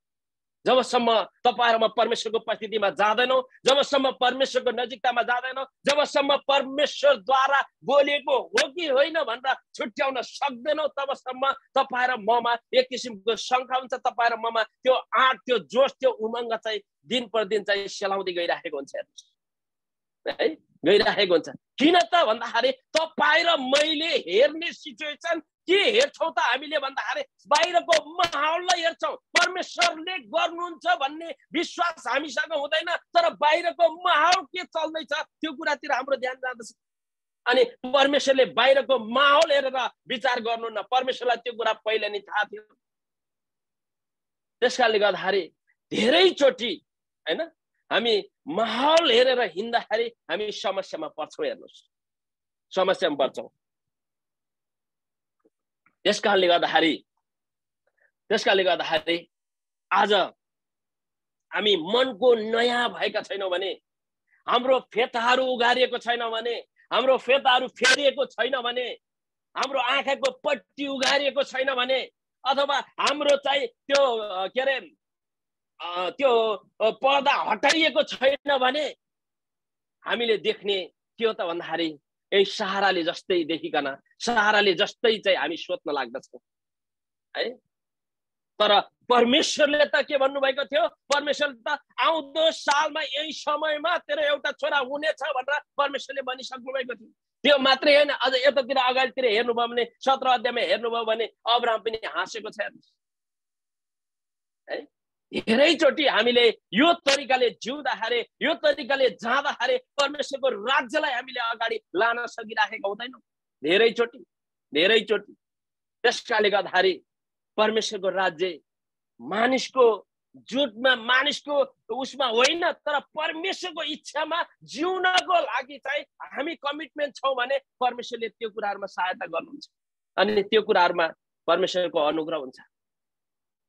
जबसम्म तपाईँहरूमा परमेश्वरको उपस्थितिमा जाँदैनौँ जबसम्म परमेश्वरको नजिकतामा जाँदैनौँ जबसम्म परमेश्वरद्वारा बोलेको हो कि होइन भनेर छुट्याउन सक्दैनौँ तबसम्म तपाईँ र ममा एक किसिमको शङ्का हुन्छ तपाईँ र ममा त्यो आँट त्यो जोस त्यो उमङ्ग चाहिँ दिन प्रतिदिन चाहिँ सेलाउँदै गइराखेको हुन्छ है? गइराखेको हुन्छ। किन त? भन्दाखेरि तपाईँ र मैले हेर्ने सिचुएसन के हेर्छौँ त हामीले भन्दाखेरि बाहिरको माहौललाई हेर्छौँ। परमेश्वरले गर्नुहुन्छ भन्ने विश्वास हामीसँग हुँदैन तर बाहिरको माहौल के चल्दैछ त्यो कुरातिर हाम्रो ध्यान जाँदछ। अनि परमेश्वरले बाहिरको माहौल हेरेर विचार गर्नु न परमेश्वरलाई त्यो कुरा पहिला नै थाहा थियो। त्यस कारणले गर्दाखेरि धेरैचोटि होइन हामी माहौल हेरेर हिँड्दाखेरि हामी समस्यामा पर्छौँ हेर्नुहोस्। समस्यामा पर्छौँ। त्यस कारणले गर्दाखेरि त्यस कारणले गर्दाखेरि आज हामी मनको नयाँ भएका छैनौँ भने हाम्रो फेताहरू उगारिएको छैन भने हाम्रो फेताहरू फेरिएको छैन भने हाम्रो आँखाको पट्टी उगारिएको छैन भने अथवा हाम्रो चाहिँ त्यो के अरे त्यो पर्दा हटाइएको छैन भने हामीले देख्ने के हो त भन्दाखेरि यही सहाराले जस्तै देखिकन सहाराले जस्तै चाहिँ हामी सोध्न लाग्दछौँ। है? तर परमेश्वरले त के भन्नुभएको थियो? परमेश्वरले त आउँदो सालमा यही समयमा तेरो एउटा छोरा हुनेछ भनेर परमेश्वरले भनिसक्नु भएको थियो। त्यो मात्रै होइन अझ यतातिर अगाडितिर हेर्नुभयो भने सत्र अध्यायमा हेर्नुभयो भने अब्राम पनि हाँसेको छ है? धेरैचोटि हामीले यो तरिकाले जिउँदाखेरि यो तरिकाले जाँदाखेरि परमेश्वरको राज्यलाई हामीले अगाडि लान सकिराखेका हुँदैनौँ। धेरैचोटि धेरैचोटि त्यस कारणले गर्दाखेरि परमेश्वरको राज्य मानिसको जुटमा मानिसको उसमा होइन तर परमेश्वरको इच्छामा जिउनको लागि चाहिँ हामी कमिटमेन्ट छौँ भने परमेश्वरले त्यो कुराहरूमा सहायता गर्नुहुन्छ। अनि त्यो कुराहरूमा परमेश्वरको अनुग्रह हुन्छ।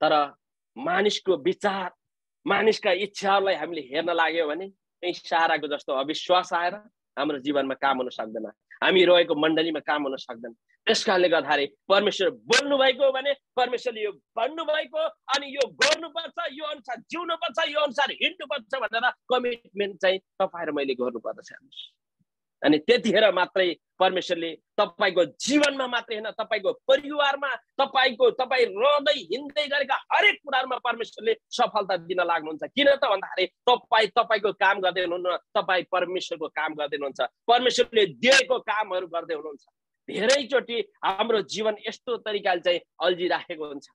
तर मानिसको विचार मानिसका इच्छाहरूलाई हामीले हेर्न लाग्यो भने त्यही साराको जस्तो अविश्वास आएर हाम्रो जीवनमा काम हुन सक्दैन। हामी रहेको मण्डलीमा काम हुन सक्दैन। त्यस कारणले गर्दाखेरि परमेश्वर बोल्नु भएको भने परमेश्वरले यो भन्नुभएको अनि यो गर्नुपर्छ यो अनुसार जिउनुपर्छ यो अनुसार हिँड्नुपर्छ भनेर कमिटमेन्ट चाहिँ तपाईँ र मैले गर्नुपर्दछ। हेर्नुहोस् अनि त्यतिखेर मात्रै परमेश्वरले तपाईँको जीवनमा मात्रै होइन तपाईँको परिवारमा तपाईँको तपाईँ रहँदै हिँड्दै गरेका हरेक कुराहरूमा परमेश्वरले सफलता दिन लाग्नुहुन्छ। किन त भन्दाखेरि तपाईँ तपाईँको काम गर्दै हुनुहुन्न तपाईँ परमेश्वरको काम गर्दै हुनुहुन्छ। परमेश्वरले दिएको कामहरू गर्दै हुनुहुन्छ। धेरैचोटि हाम्रो जीवन यस्तो तरिकाले चाहिँ अल्झिराखेको हुन्छ।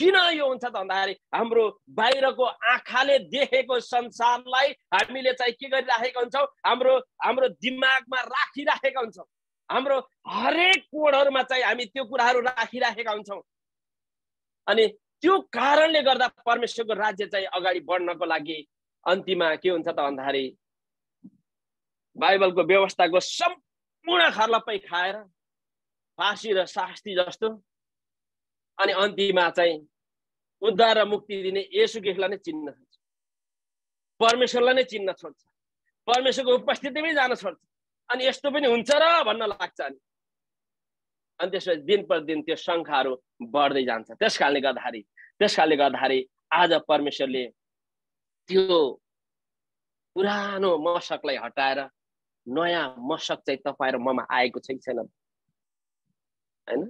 किन यो हुन्छ त भन्दाखेरि हाम्रो बाहिरको आँखाले देखेको संसारलाई हामीले चाहिँ के गरिराखेका हुन्छौँ? हाम्रो हाम्रो दिमागमा राखिराखेका हुन्छौँ। हाम्रो हरेक कोडहरूमा चाहिँ हामी त्यो कुराहरू राखिराखेका हुन्छौँ। अनि त्यो कारणले गर्दा परमेश्वरको राज्य चाहिँ अगाडि बढ्नको लागि अन्तिममा के हुन्छ त भन्दाखेरि बाइबलको व्यवस्थाको सम्पूर्ण खर्लपै खाएर फाँसी र शास्ति जस्तो अनि अन्तिममा चाहिँ उद्धार र मुक्ति दिने यसु केसलाई नै चिन्न छोड्छ परमेश्वरलाई नै चिन्न छोड्छ। परमेश्वरको उपस्थितिमै जान छोड्छ। अनि यस्तो पनि हुन्छ र भन्न लाग्छ अनि। अनि त्यसपछि दिन प्रतिदिन त्यो शङ्खाहरू बढ्दै जान्छ। त्यस कारणले गर्दाखेरि त्यस कारणले गर्दाखेरि आज परमेश्वरले त्यो पुरानो मसकलाई हटाएर नयाँ मसक चाहिँ तपाईँ र ममा आएको छ कि छैन? होइन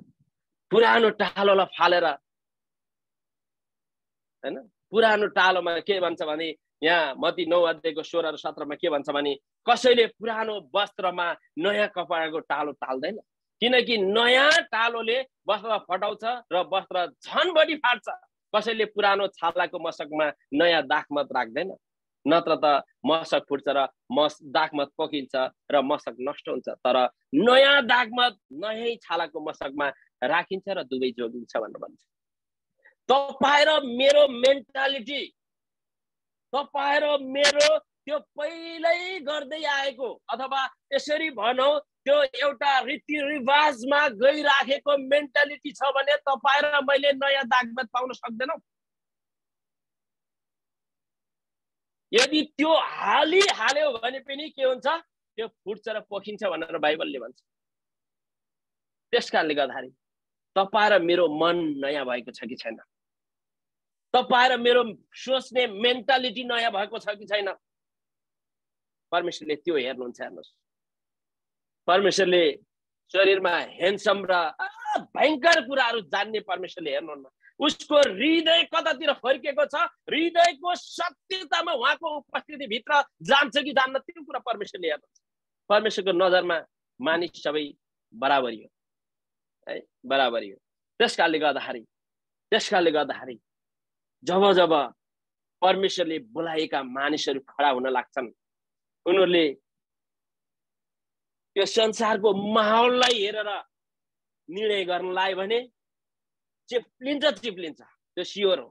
पुरानो टालोलाई फालेर होइन? पुरानो टालोमा के भन्छ भने यहाँ मती नौ अध्यायको सोह्र र सत्रमा के भन्छ भने कसैले पुरानो वस्त्रमा नयाँ कपडाको टालो टाल्दैन। किनकि नयाँ टालोले वस्त्र फटाउँछ र वस्त्र झन बढी फाट्छ। कसैले पुरानो छालाको मसकमा नयाँ दागमत राख्दैन। नत्र त मसक फुट्छ र मस दागमत पकिन्छ र मसक नष्ट हुन्छ। तर नयाँ दागमत नयाँ छालाको मसकमा राखिन्छ र दुवै जोगिन्छ भनेर भन्छ। तपाईँ र मेरो मेन्टालिटी तपाईँ र मेरो त्यो पहिल्यै गर्दै आएको अथवा यसरी भनौँ त्यो एउटा रीतिरिवाजमा गइराखेको मेन्टालिटी छ भने तपाईँ र मैले नयाँ दागमत पाउन सक्दैनौँ। यदि त्यो हालिहाल्यो भने पनि के हुन्छ? त्यो फुट्छ र पोखिन्छ भनेर बाइबलले भन्छ। त्यस कारणले गर्दाखेरि तपाईँ र मेरो मन नयाँ भएको छ कि छैन? तपाईँ र मेरो सोच्ने मेन्टालिटी नयाँ भएको छ कि छैन? परमेश्वरले त्यो हेर्नुहुन्छ हेर्नुहोस्। परमेश्वरले शरीरमा ह्यान्डसम र भयङ्कर कुराहरू जान्ने परमेश्वरले हेर्नुहुन्न। उसको हृदय कतातिर फर्केको छ? हृदयको सत्यतामा उहाँको उपस्थितिभित्र जान्छ कि जान्न? त्यो कुरा परमेश्वरले हेर्नुहुन्छ। परमेश्वरको नजरमा मानिस सबै बराबरी हो। है बराबरी हो। त्यस कारणले गर्दाखेरि त्यस कारणले गर्दाखेरि जब जब परमेश्वरले बोलाएका मानिसहरू खडा हुन लाग्छन् उनीहरूले त्यो संसारको माहौललाई हेरेर निर्णय गर्न लाग्यो भने चिप्लिन्छ चिप्लिन्छ। त्यो सियोर हो।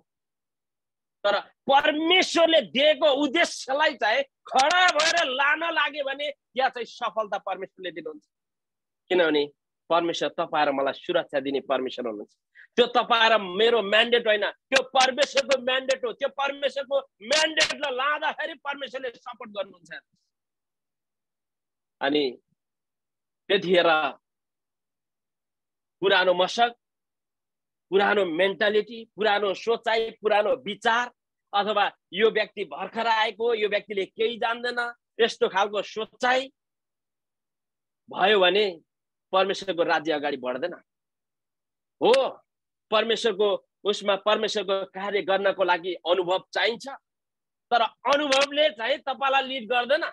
तर परमेश्वरले दिएको उद्देश्यलाई चाहिँ खडा भएर लान लाग्यो भने त्यहाँ चाहिँ सफलता परमेश्वरले दिनुहुन्छ। किनभने परमेश्वर तपाईँ र मलाई सुरक्षा दिने परमेश्वर हुनुहुन्छ। त्यो तपाईँ र मेरो म्यान्डेट होइन त्यो परमेश्वरको म्यान्डेट हो त्यो परमेश्वरको म्यान्डेटलाई लाँदाखेरि परमेश्वरले सपोर्ट गर्नुहुन्छ। अनि त्यतिखेर पुरानो मसक पुरानो मेन्टालिटी पुरानो सोचाइ पुरानो विचार अथवा यो व्यक्ति भर्खर आएको यो व्यक्तिले केही जान्दैन यस्तो खालको सोचाइ भयो भने परमेश्वरको राज्य अगाडि बढ्दैन। हो। परमेश्वरको उसमा परमेश्वरको कार्य गर्नको लागि अनुभव चाहिन्छ। तर अनुभवले चाहिँ तपाईँलाई लिड गर्दैन।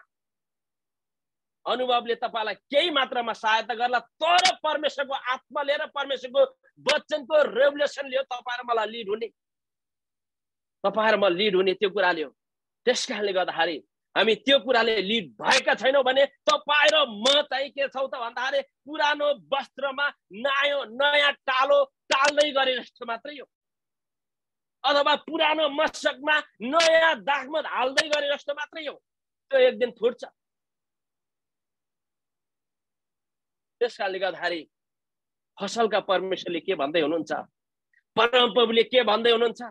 अनुभवले तपाईँलाई केही मात्रामा सहायता गर्ला तर परमेश्वरको आत्मा लिएर परमेश्वरको वचनको रेभुलेसन लियो तपाईँ र मलाई लिड हुने। तपाईँ र लिड हुने त्यो कुराले हो। त्यस कारणले गर्दाखेरि हामी त्यो कुराले लिड भएका छैनौँ भने तपाईँ र म चाहिँ के छौँ त भन्दाखेरि पुरानो वस्त्रमा नयाँ नयाँ टालो टाल्दै गरे जस्तो मात्रै हो। अथवा पुरानो मसकमा नयाँ दागमत हाल्दै गरे जस्तो मात्रै हो। त्यो एक दिन फुट्छ। त्यस कारणले गर्दाखेरि फसलका परमेश्वरले के भन्दै हुनुहुन्छ? परमप्रभुले के भन्दै हुनुहुन्छ?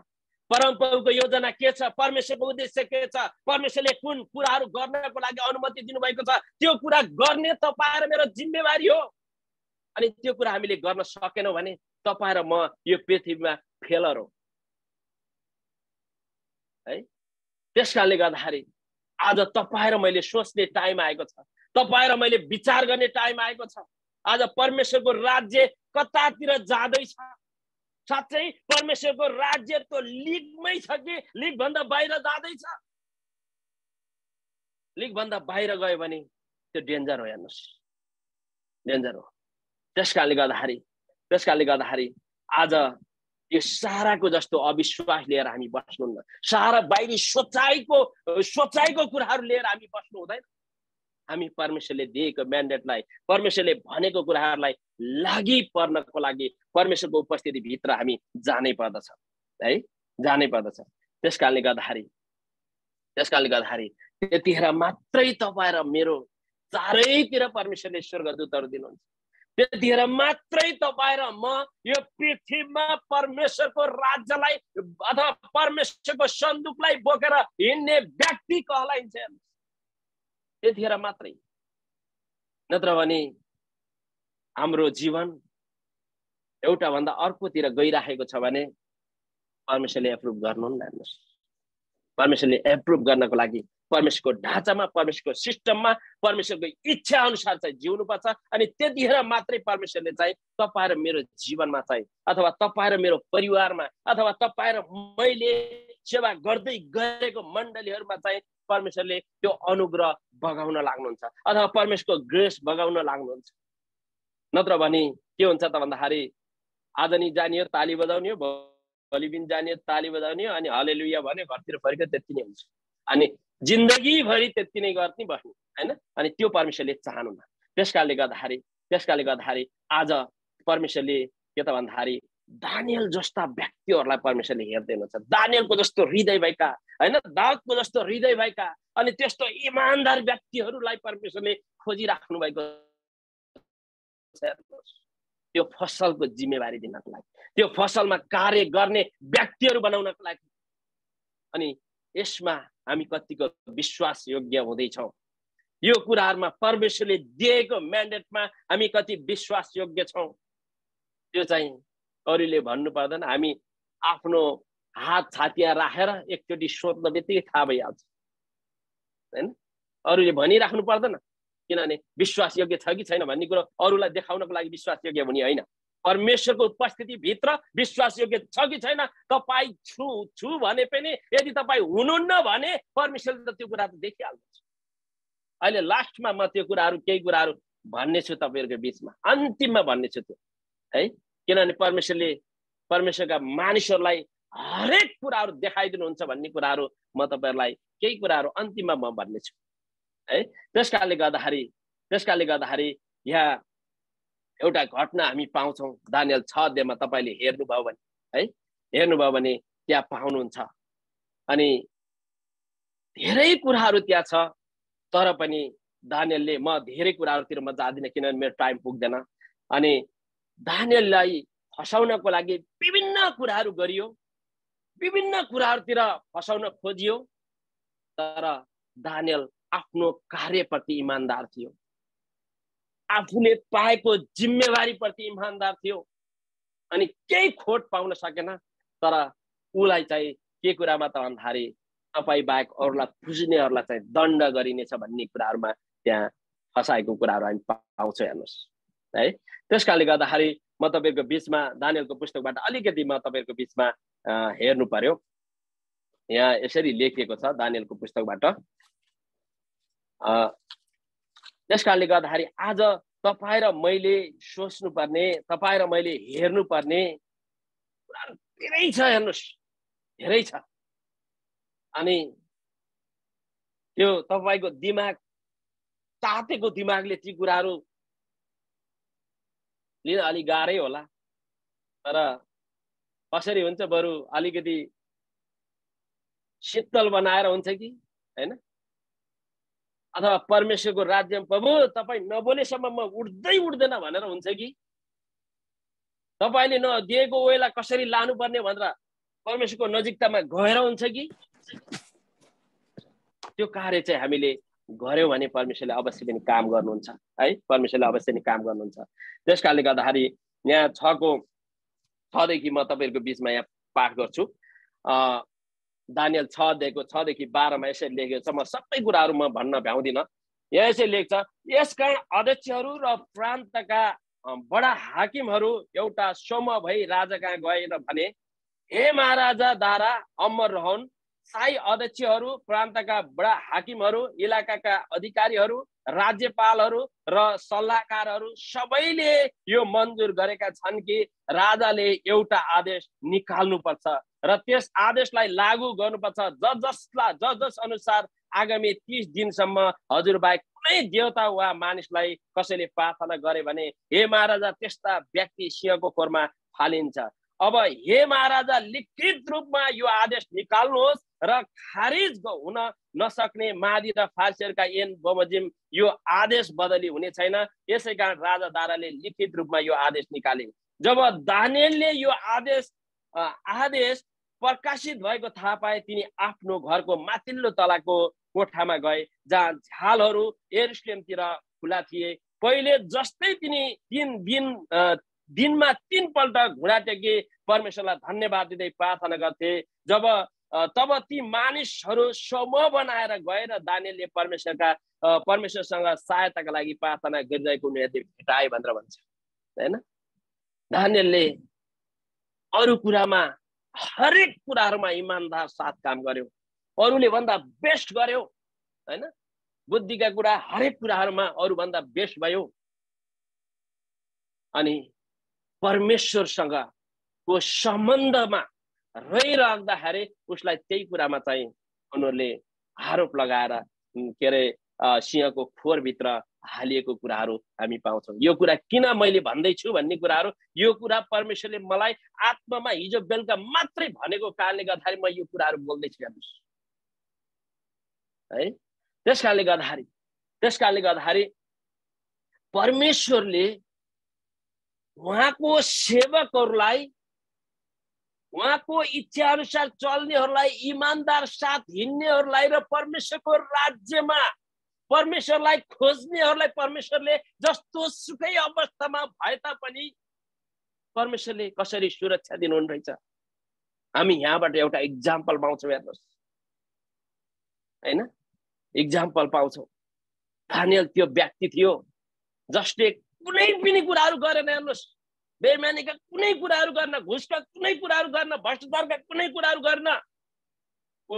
परमप्रभुको योजना के छ? परमेश्वरको उद्देश्य के छ? परमेश्वरले कुन कुराहरू गर्नको लागि अनुमति दिनुभएको छ? त्यो कुरा गर्ने तपाईँ र मेरो जिम्मेवारी हो। अनि त्यो कुरा हामीले गर्न सकेनौँ भने तपाईँ र म यो पृथ्वीमा फेलर हो है? त्यस कारणले गर्दाखेरि आज तपाईँ र मैले सोच्ने टाइम आएको छ। तपाईँ र मैले विचार गर्ने टाइम आएको छ। आज परमेश्वरको राज्य कतातिर जाँदैछ? साँच्चै परमेश्वरको राज्य त लिगमै छ कि लिगभन्दा बाहिर जाँदैछ? लिगभन्दा बाहिर गयो भने त्यो डेन्जर हो हेर्नुहोस्। डेन्जर हो। त्यस कारणले गर्दाखेरि त्यस कारणले गर्दाखेरि आज यो साराको जस्तो अविश्वास लिएर हामी बस्नुहुन्न। सारा बाहिरी सोचाइको सोचाइको कुराहरू लिएर हामी बस्नु हुँदैन। हामी परमेश्वरले दिएको म्यान्डेटलाई परमेश्वरले भनेको कुराहरूलाई लागि पर्नको लागि परमेश्वरको उपस्थितिभित्र हामी जानै पर्दछ है? जानै पर्दछ। त्यस कारणले गर्दाखेरि त्यस कारणले गर्दाखेरि त्यतिखेर मात्रै तपाईँ र मेरो चारैतिर परमेश्वरले स्वर्गदूतहरू दिनुहुन्छ। त्यतिखेर मात्रै तपाईँ र म यो पृथ्वीमा परमेश्वरको राज्यलाई अथवा परमेश्वरको सन्दुकलाई बोकेर हिँड्ने व्यक्ति कहलाइन्छ। त्यतिखेर मात्रै। नत्र भने हाम्रो जीवन एउटा भन्दा अर्कोतिर गइराखेको छ भने परमेश्वरले एप्रुभ गर्नु नि हेर्नुहोस् परमेश्वरले एप्रुभ गर्नको लागि परमेश्वरको ढाँचामा परमेश्वरको सिस्टममा परमेश्वरको इच्छा अनुसार चाहिँ जिउनुपर्छ अनि त्यतिखेर मात्रै परमेश्वरले चाहिँ तपाईँ र मेरो जीवनमा चाहिँ अथवा तपाईँ र मेरो परिवारमा अथवा तपाईँ र मैले सेवा गर्दै गरेको मण्डलीहरूमा चाहिँ परमेश्वरले त्यो अनुग्रह बगाउन लाग्नुहुन्छ अथवा परमेश्वरको ग्रेस बगाउन लाग्नुहुन्छ। नत्र भने के हुन्छ त भन्दाखेरि आज नि जानियो ताली बजाउने हो भोलि पनि जानियो ताली बजाउने अनि हले लुया भन्यो घरतिर फर्क्यो त्यति नै हुन्छ। अनि जिन्दगीभरि त्यति नै गर्ने बस्नु होइन? अनि त्यो परमेश्वरले चाहनुहुन्न। त्यस कारणले गर्दाखेरि त्यस कारणले गर्दाखेरि आज परमेश्वरले के त भन्दाखेरि दानियल जस्ता व्यक्तिहरूलाई परमेश्वरले हेर्दैन छ दानियलको जस्तो हृदय भएका होइन? दागको जस्तो हृदय भएका अनि त्यस्तो इमान्दार व्यक्तिहरूलाई परमेश्वरले खोजिराख्नु भएको त्यो फसलको जिम्मेवारी दिनको लागि त्यो फसलमा कार्य गर्ने व्यक्तिहरू बनाउनको लागि। अनि यसमा हामी कतिको विश्वास योग्य हुँदैछौँ। यो कुराहरूमा परमेश्वरले दिएको म्यान्डेटमा हामी कति विश्वास योग्य छौँ? त्यो चाहिँ अरूले भन्नु पर्दैन। हामी आफ्नो हात छातिया राखेर एकचोटि सोध्न बित्तिकै थाहा भइहाल्छ। होइन? अरूले भनिराख्नु पर्दैन। किनभने विश्वास योग्य छ कि छैन भन्ने कुरो अरूलाई देखाउनको लागि विश्वास योग्य हुने होइन। परमेश्वरको उपस्थितिभित्र विश्वासयोग्य छ कि छैन? तपाईँ छु छु भने पनि यदि तपाईँ हुनुहुन्न भने परमेश्वरले त त्यो कुरा त देखिहाल्नुहुन्छ अहिले लास्टमा म त्यो कुराहरू केही कुराहरू भन्ने छु तपाईँहरूको बिचमा। अन्तिममा भन्ने छु त्यो। है? किनभने परमेश्वरले परमेश्वरका मानिसहरूलाई हरेक कुराहरू देखाइदिनुहुन्छ भन्ने कुराहरू म तपाईँहरूलाई केही कुराहरू अन्तिममा म भन्ने छु। है? त्यस कारणले गर्दाखेरि त्यस कारणले गर्दाखेरि यहाँ एउटा घटना हामी पाउँछौँ। दानियल छ अध्यायमा तपाईँले हेर्नुभयो भने है? हेर्नुभयो भने त्यहाँ पाउनुहुन्छ। अनि धेरै कुराहरू त्यहाँ छ तर पनि दानियलले म धेरै कुराहरूतिर म जाँदिनँ किनभने मेरो टाइम पुग्दैन। अनि दानियललाई फसाउनको लागि विभिन्न कुराहरू गरियो विभिन्न कुराहरूतिर फसाउन खोजियो तर दानियल आफ्नो कार्यप्रति इमान्दार थियो। आफूले पाएको जिम्मेवारीप्रति इमान्दार थियो अनि केही खोट पाउन सकेन तर उसलाई चाहिँ के कुरामा त भन्दाखेरि तपाईँ बाहेक अरूलाई पुज्नेहरूलाई चाहिँ दण्ड गरिनेछ भन्ने कुराहरूमा त्यहाँ फसाएको कुराहरू हामी पाउँछौँ हेर्नुहोस्। है? त्यस कारणले गर्दाखेरि म तपाईँको बिचमा दानियलको पुस्तकबाट अलिकति म तपाईँहरूको बिचमा हेर्नु पर्यो। यहाँ यसरी लेखिएको छ दानियलको पुस्तकबाट। त्यस कारणले गर्दाखेरि आज तपाईँ र मैले सोच्नुपर्ने तपाईँ र मैले हेर्नुपर्ने कुराहरू धेरै छ हेर्नुहोस्। धेरै छ। अनि त्यो तपाईँको दिमाग तातेको दिमागले ती कुराहरू लिन अलिक गाह्रै होला। तर कसरी हुन्छ बरु अलिकति शीतल बनाएर हुन्छ कि? होइन? अथवा परमेश्वरको राज्यमा प्रभु तपाईँ नबोलेसम्म म उठ्दै उठ्दैन भनेर हुन्छ कि? तपाईँले नदिएको वेला कसरी लानुपर्ने भनेर परमेश्वरको नजिकतामा गएर हुन्छ कि? त्यो कार्य चाहिँ हामीले गऱ्यौँ भने परमेश्वरले अवश्य पनि काम गर्नुहुन्छ है? परमेश्वरले अवश्य नै काम गर्नुहुन्छ। त्यस कारणले गर्दाखेरि यहाँ छको छदेखि म तपाईँहरूको बिचमा यहाँ पाठ गर्छु। दानियल छ दिएको छदेखि बाह्रमा यसरी लेखेको छ म सबै कुराहरू म भन्न भ्याउँदिनँ। यहाँ यसरी लेख्छ यसकारण अध्यक्षहरू र प्रान्तका बडा हाकिमहरू एउटा समूह भई राजा कहाँ गएर भने हे महाराजा दारा अमर रहन्। साई अध्यक्षहरू प्रान्तका बडा हाकिमहरू इलाकाका अधिकारीहरू राज्यपालहरू र सल्लाहकारहरू सबैले यो मन्जुर गरेका छन् कि राजाले एउटा आदेश निकाल्नुपर्छ। र त्यस आदेशलाई लागू गर्नुपर्छ। ज जसलाई ज जस अनुसार आगामी तिस दिनसम्म हजुरबाहेक कुनै देवता वा मानिसलाई कसैले प्रार्थना गरे भने हे महाराजा त्यस्ता व्यक्ति सिंहको खोरमा फालिन्छ। अब हे महाराजा लिखित रूपमा यो आदेश निकाल्नुहोस् र खारिज हुन नसक्ने मादी र फारसीहरूका एन बमोजिम यो आदेश बदली हुने छैन। यसै कारण राजा दाराले लिखित रूपमा यो आदेश निकाले। जब दानियलले यो आदेश आदेश प्रकाशित भएको थाहा पाए तिनी आफ्नो घरको माथिल्लो तलाको कोठामा गए जहाँ झालहरू एरुस्लेमतिर खुला थिए। पहिले जस्तै तिनी तिन दिन दिनमा तिनपल्ट घुँडा टेकी परमेश्वरलाई धन्यवाद दिँदै प्रार्थना गर्थे। जब तब ती मानिसहरू समूह बनाएर गएर दानियलले परमेश्वरका परमेश्वरसँग सहायताका लागि प्रार्थना गरिरहेको उनीहरूले भेटाए भनेर भन्छ। होइन? दानियलले अरू कुरामा हरेक कुराहरूमा इमान्दार साथ काम गर्यो। अरूले भन्दा बेस्ट गर्यो होइन? बुद्धिका कुरा हरेक कुराहरूमा अरूभन्दा बेस्ट भयो। अनि परमेश्वरसँग को सम्बन्धमा रहिराख्दाखेरि उसलाई त्यही कुरामा चाहिँ उनीहरूले आरोप लगाएर के अरे सिंहको खोरभित्र हालिएको कुराहरू हामी पाउँछौँ। यो कुरा किन मैले भन्दैछु भन्ने कुराहरू यो कुरा परमेश्वरले मलाई आत्मामा हिजो बेलुका मात्रै भनेको कारणले गर्दाखेरि म यो कुराहरू बोल्दैछु हेर्नुहोस् है? त्यस कारणले गर्दाखेरि त्यस कारणले गर्दाखेरि परमेश्वरले उहाँको सेवकहरूलाई उहाँको इच्छा अनुसार चल्नेहरूलाई इमान्दार साथ हिँड्नेहरूलाई र परमेश्वरको राज्यमा परमेश्वरलाई खोज्नेहरूलाई परमेश्वरले जस्तो सुकै अवस्थामा भए तापनि परमेश्वरले कसरी सुरक्षा दिनुहुने रहेछ? हामी यहाँबाट एउटा इक्जाम्पल पाउँछौँ हेर्नुहोस् होइन? इक्जाम्पल पाउँछौँ। धानियल त्यो व्यक्ति थियो जसले कुनै पनि कुराहरू गरेन हेर्नुहोस् बेमानीका कुनै कुराहरू गर्न घुसका कुनै कुराहरू गर्न भ्रष्टाचारका कुनै कुराहरू गर्न। ऊ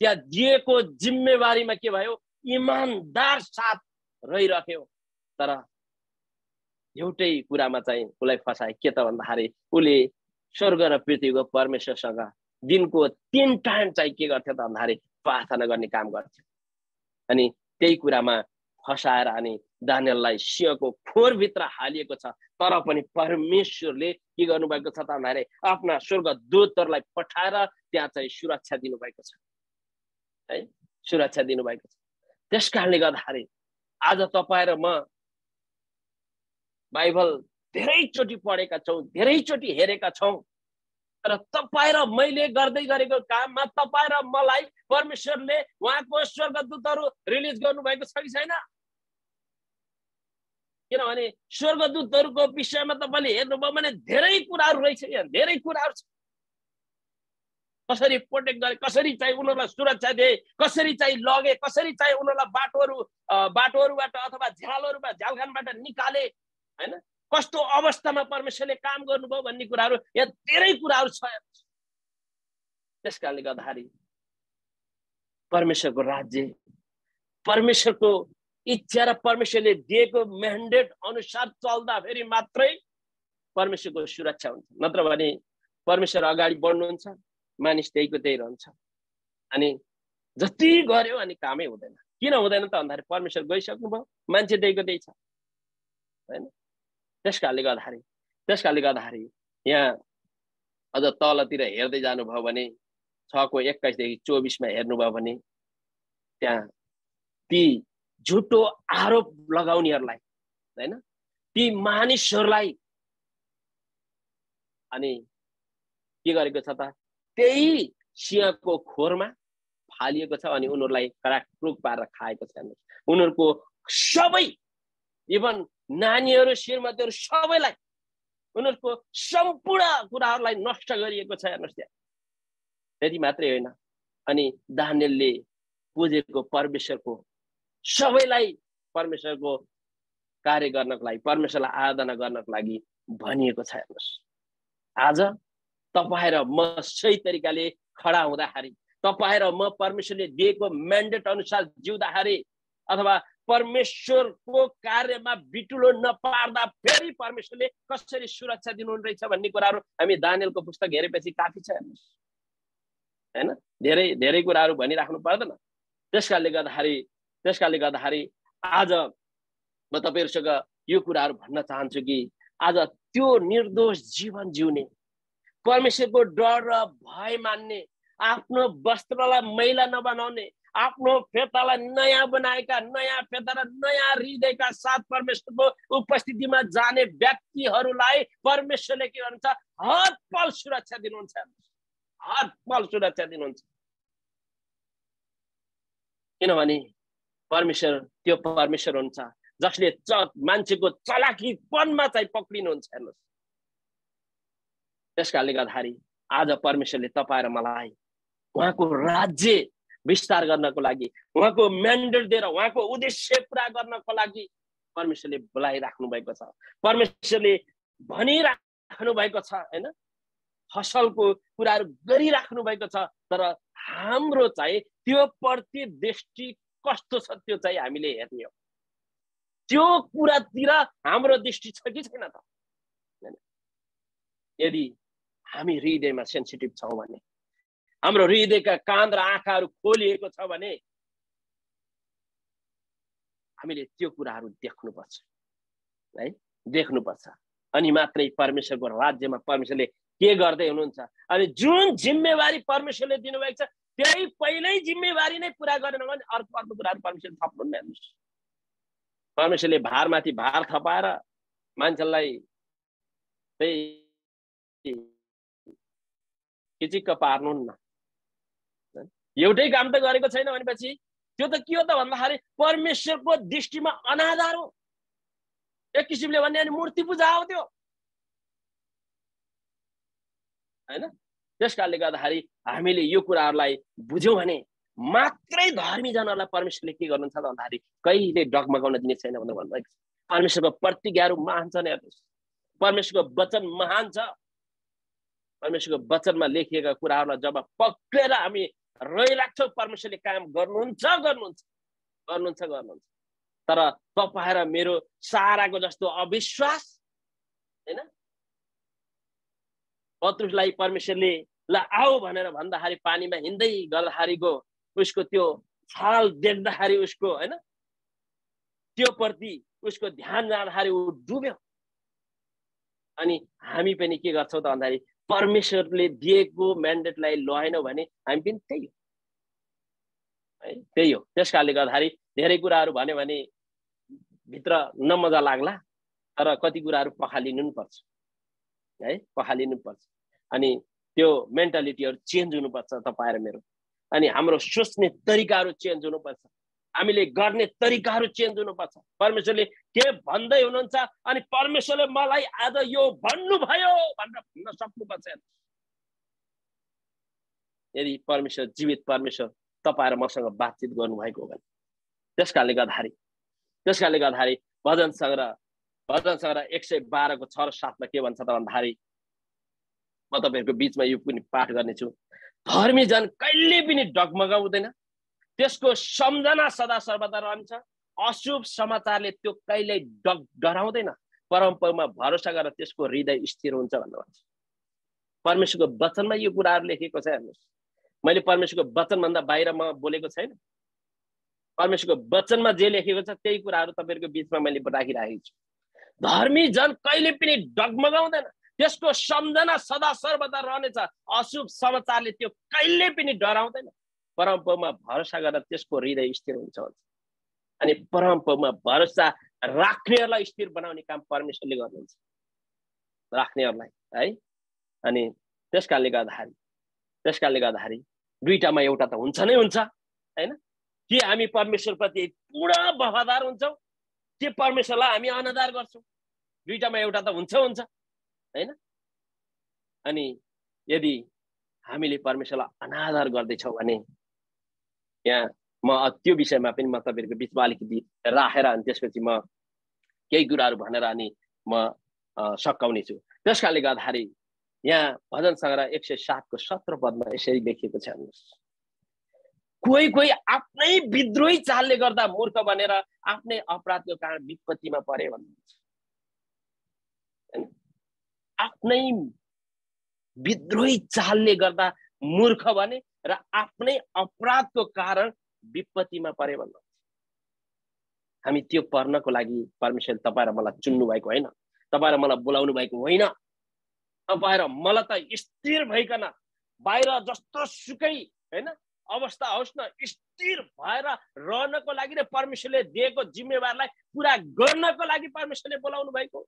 त्यहाँ दिएको जिम्मेवारीमा के भयो? इमान्दार साथ रहिरह्यो। तर एउटै कुरामा चाहिँ उसलाई फसाए के त भन्दाखेरि उसले स्वर्ग र पृथ्वीको परमेश्वरसँग दिनको तिन टाइम चाहिँ के गर्थ्यो त भन्दाखेरि प्रार्थना गर्ने काम गर्थ्यो। अनि त्यही कुरामा फसाएर अनि दानियललाई सिंहको खोरभित्र हालिएको छ तर पनि परमेश्वरले के गर्नुभएको छ त भन्दाखेरि आफ्ना स्वर्ग दूतहरूलाई पठाएर त्यहाँ चाहिँ सुरक्षा दिनुभएको छ। है सुरक्षा दिनुभएको छ। त्यस कारणले गर्दाखेरि आज तपाईँ र म बाइबल धेरैचोटि पढेका छौँ धेरैचोटि हेरेका छौँ र तपाईँ र मैले गर्दै गरेको काममा तपाईँ र मलाई परमेश्वरले उहाँको स्वर्गदूतहरू रिलिज गर्नुभएको छ कि छैन? किनभने स्वर्गदूतहरूको विषयमा तपाईँले हेर्नुभयो भने धेरै कुराहरू रहेछ यहाँ धेरै कुराहरू छ। कसरी प्रोटेक्ट गरे कसरी चाहिँ उनीहरूलाई सुरक्षा दिए कसरी चाहिँ लगे कसरी चाहिँ उनीहरूलाई बाटोहरू बाटोहरूबाट अथवा झ्यालहरूबाट झ्यालखानबाट निकाले होइन? कस्तो अवस्थामा परमेश्वरले काम गर्नुभयो भन्ने कुराहरू यहाँ धेरै कुराहरू छ त्यस कारणले गर्दाखेरि परमेश्वरको राज्य परमेश्वरको इच्छा र परमेश्वरले दिएको म्यान्डेट अनुसार चल्दाखेरि मात्रै परमेश्वरको सुरक्षा हुन्छ। नत्र भने परमेश्वर अगाडि बढ्नुहुन्छ। मानिस त्यहीको त्यही रहन्छ। अनि जति गर्यो अनि कामै हुँदैन। किन हुँदैन त भन्दाखेरि परमेश्वर गइसक्नुभयो मान्छे त्यहीको त्यही छ। होइन? त्यस कारणले गर्दाखेरि त्यस कारणले गर्दाखेरि यहाँ अझ तलतिर हेर्दै जानुभयो भने छको एक्काइसदेखि चौबिसमा हेर्नुभयो भने त्यहाँ ती झुटो आरोप लगाउनेहरूलाई होइन? ती मानिसहरूलाई अनि के गरेको छ त? त्यही सिंहको खोरमा फालिएको छ अनि उनीहरूलाई क्रुक पारेर खाएको छ उनीहरूको सबै इभन नानीहरू श्रीमतीहरू सबैलाई उनीहरूको सम्पूर्ण कुराहरूलाई नष्ट गरिएको छ हेर्नुहोस् त्यहाँ। त्यति मात्रै होइन। अनि दानियलले पुजेको परमेश्वरको सबैलाई परमेश्वरको कार्य गर्नको लागि परमेश्वरलाई आराधना गर्नको लागि भनिएको छ हेर्नुहोस्। आज तपाईँ र म सही तरिकाले खडा हुँदाखेरि तपाईँ र म परमेश्वरले दिएको म्यान्डेट अनुसार जिउँदाखेरि अथवा परमेश्वरको कार्यमा बिटुलो नपार्दा फेरि परमेश्वरले कसरी सुरक्षा दिनुहुने रहेछ भन्ने कुराहरू हामी दानियलको पुस्तक हेरेपछि काफी छ हेर्नुहोस्। होइन? धेरै धेरै कुराहरू भनिराख्नु पर्दैन। त्यस कारणले गर्दाखेरि त्यस कारणले गर्दाखेरि आज म तपाईँहरूसँग यो कुराहरू भन्न चाहन्छु कि आज त्यो निर्दोष जीवन जिउने परमेश्वरको डर र भय मान्ने आफ्नो वस्त्रलाई मैला नबनाउने आफ्नो फेतालाई नयाँ बनाएका नयाँ फेता र नयाँ हृदयका साथ परमेश्वरको उपस्थितिमा जाने व्यक्तिहरूलाई परमेश्वरले के गर्नुहुन्छ हर पल सुरक्षा दिनुहुन्छ। हर पल सुरक्षा दिनुहुन्छ। किनभने परमेश्वर त्यो परमेश्वर हुन्छ जसले च मान्छेको चलाखीपनमा चाहिँ पक्रिनुहुन्छ। हेर्नुहोस्। त्यस कारणले गर्दाखेरि आज परमेश्वरले तपाईँ र मलाई उहाँको राज्य विस्तार गर्नको लागि उहाँको म्यान्डेट दिएर उहाँको उद्देश्य पुरा गर्नको लागि परमेश्वरले बोलाइराख्नु भएको छ। परमेश्वरले भनिराख्नु भएको छ होइन? फसलको कुराहरू गरिराख्नु भएको छ तर हाम्रो चाहिँ त्यो प्रति दृष्टि कस्तो छ त्यो चाहिँ हामीले हेर्ने हो। त्यो कुरातिर हाम्रो दृष्टि छ कि छैन त? यदि हामी हृदयमा सेन्सिटिभ छौँ भने। हाम्रो हृदयका कान र आँखाहरू खोलिएको छ भने हामीले त्यो कुराहरू देख्नुपर्छ है? देख्नुपर्छ। अनि मात्रै परमेश्वरको राज्यमा परमेश्वरले के गर्दै हुनुहुन्छ? अनि जुन जिम्मेवारी परमेश्वरले दिनुभएको छ त्यही पहिल्यै जिम्मेवारी नै पुरा गरेन भने अर्को अर्को कुराहरू परमेश्वरले थप्नु हेर्नुहोस्। परमेश्वरले भारमाथि भार थपाएर मान्छेलाई त्यही किचिक्क पार्नुहुन्न। एउटै काम त गरेको छैन भनेपछि त्यो त के हो त भन्दाखेरि परमेश्वरको दृष्टिमा अनाधार हो। एक किसिमले भन्ने भने मूर्ति पूजा हो त्यो। होइन? त्यस कारणले गर्दाखेरि हामीले यो कुराहरूलाई बुझ्यौँ भने मात्रै धर्मीजनहरूलाई परमेश्वरले के गर्नुहुन्छ भन्दाखेरि कहिले डगमगाउन दिने छैन भनेर भन्नुभएको छ। परमेश्वरको प्रतिज्ञाहरू महान छन् हेर्नुहोस्। परमेश्वरको वचन महान छ। परमेश्वरको वचनमा लेखिएका कुराहरूलाई जब पक्रेर हामी रहिराख्छौँ परमेश्वरले काम गर्नुहुन्छ गर्नुहुन्छ गर्नुहुन्छ गर्नुहुन्छ। तर तपाईँ र मेरो साराको जस्तो अविश्वास होइन? पत्रुसलाई परमेश्वरले ल आऊ भनेर भन्दाखेरि पानीमा हिँड्दै गर्दाखेरिको उसको त्यो छाल देख्दाखेरि उसको होइन? त्यो प्रति उसको ध्यान जाँदाखेरि ऊ डुब्यो। अनि हामी पनि के गर्छौँ त भन्दाखेरि परमेश्वरले दिएको म्यान्डेटलाई लगाएनौँ भने हामी पनि त्यही हो। है त्यही हो। त्यस कारणले गर्दाखेरि धेरै कुराहरू भन्यो भने भित्र नमजा लाग्ला तर कति कुराहरू पखालिनु पनि पर्छ है पखालिनु पर्छ अनि त्यो मेन्टालिटीहरू चेन्ज हुनुपर्छ तपाईँ मेरो। अनि हाम्रो सोच्ने तरिकाहरू चेन्ज हुनुपर्छ। हामीले गर्ने तरिकाहरू चेन्ज हुनुपर्छ। परमेश्वरले के भन्दै हुनुहुन्छ अनि परमेश्वरले मलाई आज यो भन्नुभयो भनेर भन्न सक्नुपर्छ। यदि परमेश्वर जीवित परमेश्वर तपाईँ मसँग बातचित गर्नुभएको हो भने त्यस कारणले गर्दाखेरि त्यस कारणले गर्दाखेरि भजन सङ्ग्रह भजन सङ्ग्रह एक सय बाह्रको छ र सातमा के भन्छ त भन्दाखेरि म तपाईँहरूको बिचमा यो पनि पाठ गर्नेछु। धर्मी जन कहिले पनि डगमगाउँदैन। त्यसको सम्झना सदा सर्वदा रहन्छ। अशुभ समाचारले त्यो कहिल्यै डग डराउँदैन परम्परामा भरोसा गरेर त्यसको हृदय स्थिर हुन्छ भनेर भन्छ। परमेश्वरको वचनमा यो कुराहरू लेखेको छ हेर्नुहोस्। मैले परमेश्वरको वचनभन्दा बाहिर म बोलेको छैन। परमेश्वरको वचनमा जे लेखेको छ त्यही कुराहरू तपाईँहरूको बिचमा मैले राखिराखेको छु। धर्मी जन कहिले पनि डगमगाउँदैन। त्यसको सम्झना सदा सर्वदा रहनेछ। अशुभ समाचारले त्यो कहिले पनि डराउँदैन। परमपमा भरोसा गरेर त्यसको हृदय स्थिर हुन्छ अनि परमपमा भरोसा राख्नेहरूलाई स्थिर बनाउने काम परमेश्वरले गर्नुहुन्छ। राख्नेहरूलाई है? अनि त्यस कारणले गर्दाखेरि त्यस कारणले गर्दाखेरि दुइटामा एउटा त हुन्छ नै हुन्छ होइन? के हामी परमेश्वरप्रति पुरा वफादार हुन्छौँ? के परमेश्वरलाई हामी अनादार गर्छौँ? दुइटामा एउटा त हुन्छ हुन्छ होइन? अनि यदि हामीले परमेश्वरलाई अनादर गर्दैछौँ भने यहाँ म त्यो विषयमा पनि म तपाईँहरूको बिचमा अलिकति राखेर अनि त्यसपछि म केही कुराहरू भनेर अनि म सकाउने छु त्यस कारणले गर्दाखेरि यहाँ भजन सङ्ग्रह एक सय सातको सत्र पदमा यसरी लेखिएको छ हेर्नुहोस् कोही कोही आफ्नै विद्रोही चालले गर्दा मूर्ख बनेर आफ्नै अपराधको कारण विपत्तिमा परे भन्नुहुन्छ आफ्नै विद्रोही चालले गर्दा मूर्ख बने र आफ्नै अपराधको कारण विपत्तिमा परे भन्नुहुन्छ हामी त्यो पर्नको लागि परमेश्वर तपाईँ र मलाई चुन्नु भएको होइन। तपाईँ र मलाई बोलाउनु भएको होइन। तपाईँ र मलाई त स्थिर भइकन बाहिर जस्तो सुकै होइन अवस्था होस् न स्थिर भएर रहनको लागि नै परमेश्वरले दिएको जिम्मेवारलाई पुरा गर्नको लागि परमेश्वरले बोलाउनु भएको।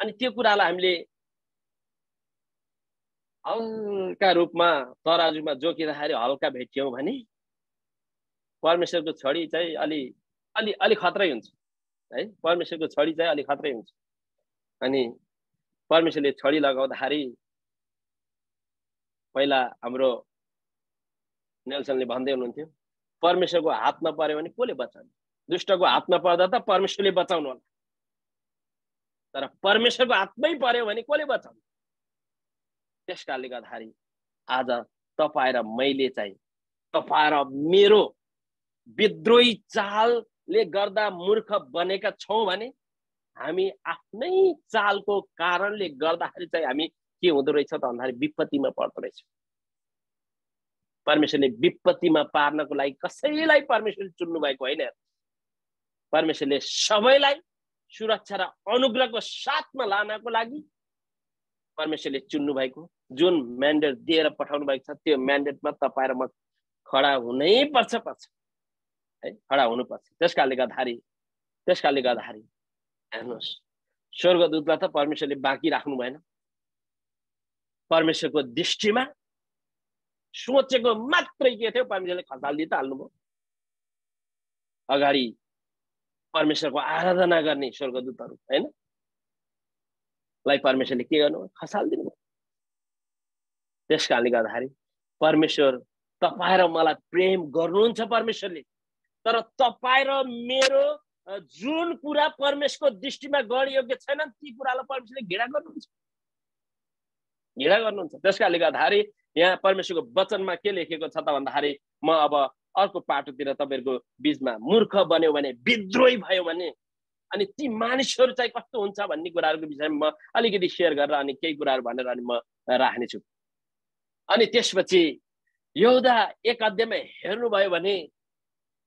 अनि त्यो कुरालाई हामीले हल्का रूपमा तराजुमा जोकिँदाखेरि हल्का भेट्यौँ भने परमेश्वरको छोडी चाहिँ अलि अलि अलिक खत्रै हुन्छ है? परमेश्वरको छोडी चाहिँ अलिक खत्रै हुन्छ। अनि परमेश्वरले छोडी लगाउँदाखेरि पहिला हाम्रो नेल्सनले भन्दै हुनुहुन्थ्यो परमेश्वरको हातमा पऱ्यो भने कसले बचाउने? दुष्टको हातमा पर्दा त परमेश्वरले बचाउनु होला। तर परमेश्वरको हातमै पर्यो भने कसले बचाउने? त्यस कारणले गर्दाखेरि आज तपाईँ र मैले चाहिँ तपाईँ र मेरो विद्रोही चालले गर्दा मूर्ख बनेका छौँ भने हामी आफ्नै चालको कारणले गर्दाखेरि चाहिँ हामी के हुँदो रहेछ त भन्दाखेरि विपत्तिमा पर्दो रहेछ। परमेश्वरले विपत्तिमा पार्नको लागि कसैलाई परमेश्वरले चुन्नु भएको होइन। परमेश्वरले सबैलाई सुरक्षा र अनुग्रहको साथमा लानको लागि परमेश्वरले चुन्नु भएको जुन म्यान्डेट दिएर पठाउनु भएको छ त्यो म्यान्डेटमा तपाईँ र म खडा हुनै पर्छ पर्छ। है खडा हुनुपर्छ त्यस कारणले गर्दाखेरि त्यस कारणले गर्दाखेरि हेर्नुहोस् स्वर्गदूतलाई त परमेश्वरले बाँकी राख्नु भएन। परमेश्वरको दृष्टिमा सोचेको मात्रै के थियो? परमेश्वरले खसालिदिइ त हाल्नुभयो अगाडि परमेश्वरको आराधना गर्ने स्वर्गदूतहरू होइन? लाई परमेश्वरले के गर्नुभयो? खसालिदिनु त्यस कारणले गर्दाखेरि परमेश्वर तपाईँ र मलाई प्रेम गर्नुहुन्छ परमेश्वरले। तर तपाईँ र मेरो जुन कुरा परमेश्वरको दृष्टिमा योग्य छैनन् ती कुरालाई परमेश्वरले घृणा गर्नुहुन्छ। घृणा गर्नुहुन्छ। त्यस कारणले गर्दाखेरि यहाँ परमेश्वरको वचनमा के लेखेको छ त भन्दाखेरि म अब अर्को पाटोतिर तपाईँहरूको बिचमा मूर्ख बन्यो भने विद्रोही भयो भने अनि ती मानिसहरू चाहिँ कस्तो हुन्छ भन्ने कुराहरूको विषयमा म अलिकति सेयर गरेर अनि केही कुराहरू भनेर अनि म राख्नेछु। अनि त्यसपछि यौदा एक अध्यायमा हेर्नुभयो भने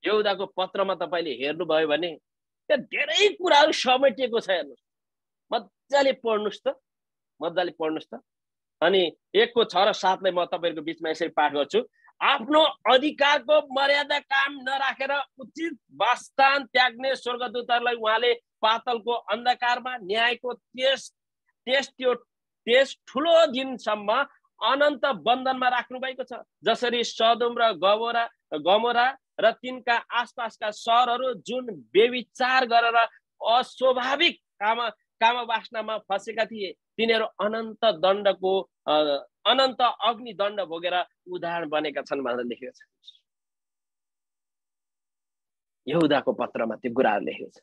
यौदाको पत्रमा तपाईँले हेर्नुभयो भने त्यहाँ धेरै कुराहरू समेटिएको छ हेर्नुहोस्। मजाले पढ्नुहोस् त मजाले पढ्नुहोस् त। अनि एकको छ र सातलाई म तपाईँहरूको बिचमा यसरी पाठ गर्छु। आफ्नो अधिकारको मर्यादा काम नराखेर उचित वासस्थान त्याग्ने स्वर्गदूतहरूलाई उहाँले पातलको अन्धकारमा न्यायको त्यस त्यस त्यो त्यस ठुलो दिनसम्म अनन्त बन्धनमा राख्नु भएको छ। जसरी सदुम र गमोरा गमोरा र तिनका आसपासका सहरहरू जुन बेविचार गरेर अस्वाभाविक काम काम वासनामा फँसेका थिए तिनीहरू अनन्त दण्डको अनन्त अग्नि दण्ड भोगेर उदाहरण बनेका छन् भनेर लेखेको छ। यहुदाको पत्रमा त्यो कुराहरू लेखेको छ।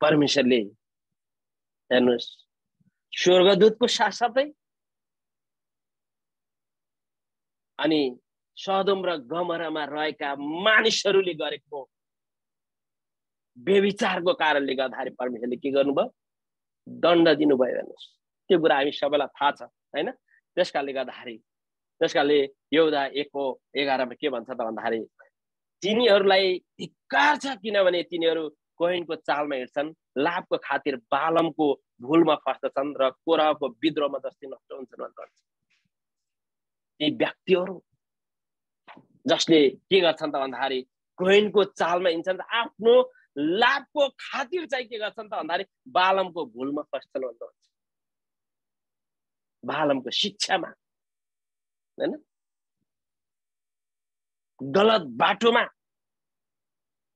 परमेश्वरले हेर्नुहोस् स्वर्गदूतको साथसाथै अनि सदम र गमरामा रहेका मानिसहरूले गरेको बेविचारको कारणले गर्दाखेरि परमेश्वरले के गर्नुभयो? दण्ड दिनुभयो हेर्नुहोस्। त्यो कुरा हामी सबैलाई थाहा छ होइन? त्यस कारणले गर्दाखेरि त्यस कारणले योदा एकको एघारमा के भन्छ त भन्दाखेरि तिनीहरूलाई धिक्कार छ किनभने तिनीहरू कोहिनको चालमा हिँड्छन् लाभको खातिर बालमको भुलमा फस्दछन् र कोराको विद्रोहमा जस्तै नष्ट हुन्छन् भन्छ। ती व्यक्तिहरू जसले के गर्छन् त भन्दाखेरि कोहिनको चालमा हिँड्छन् आफ्नो लाभको खातिर चाहिँ के गर्छन् त भन्दाखेरि बालमको भुलमा फस्छन् भन्छ बालमको शिक्षामा होइन? गलत बाटोमा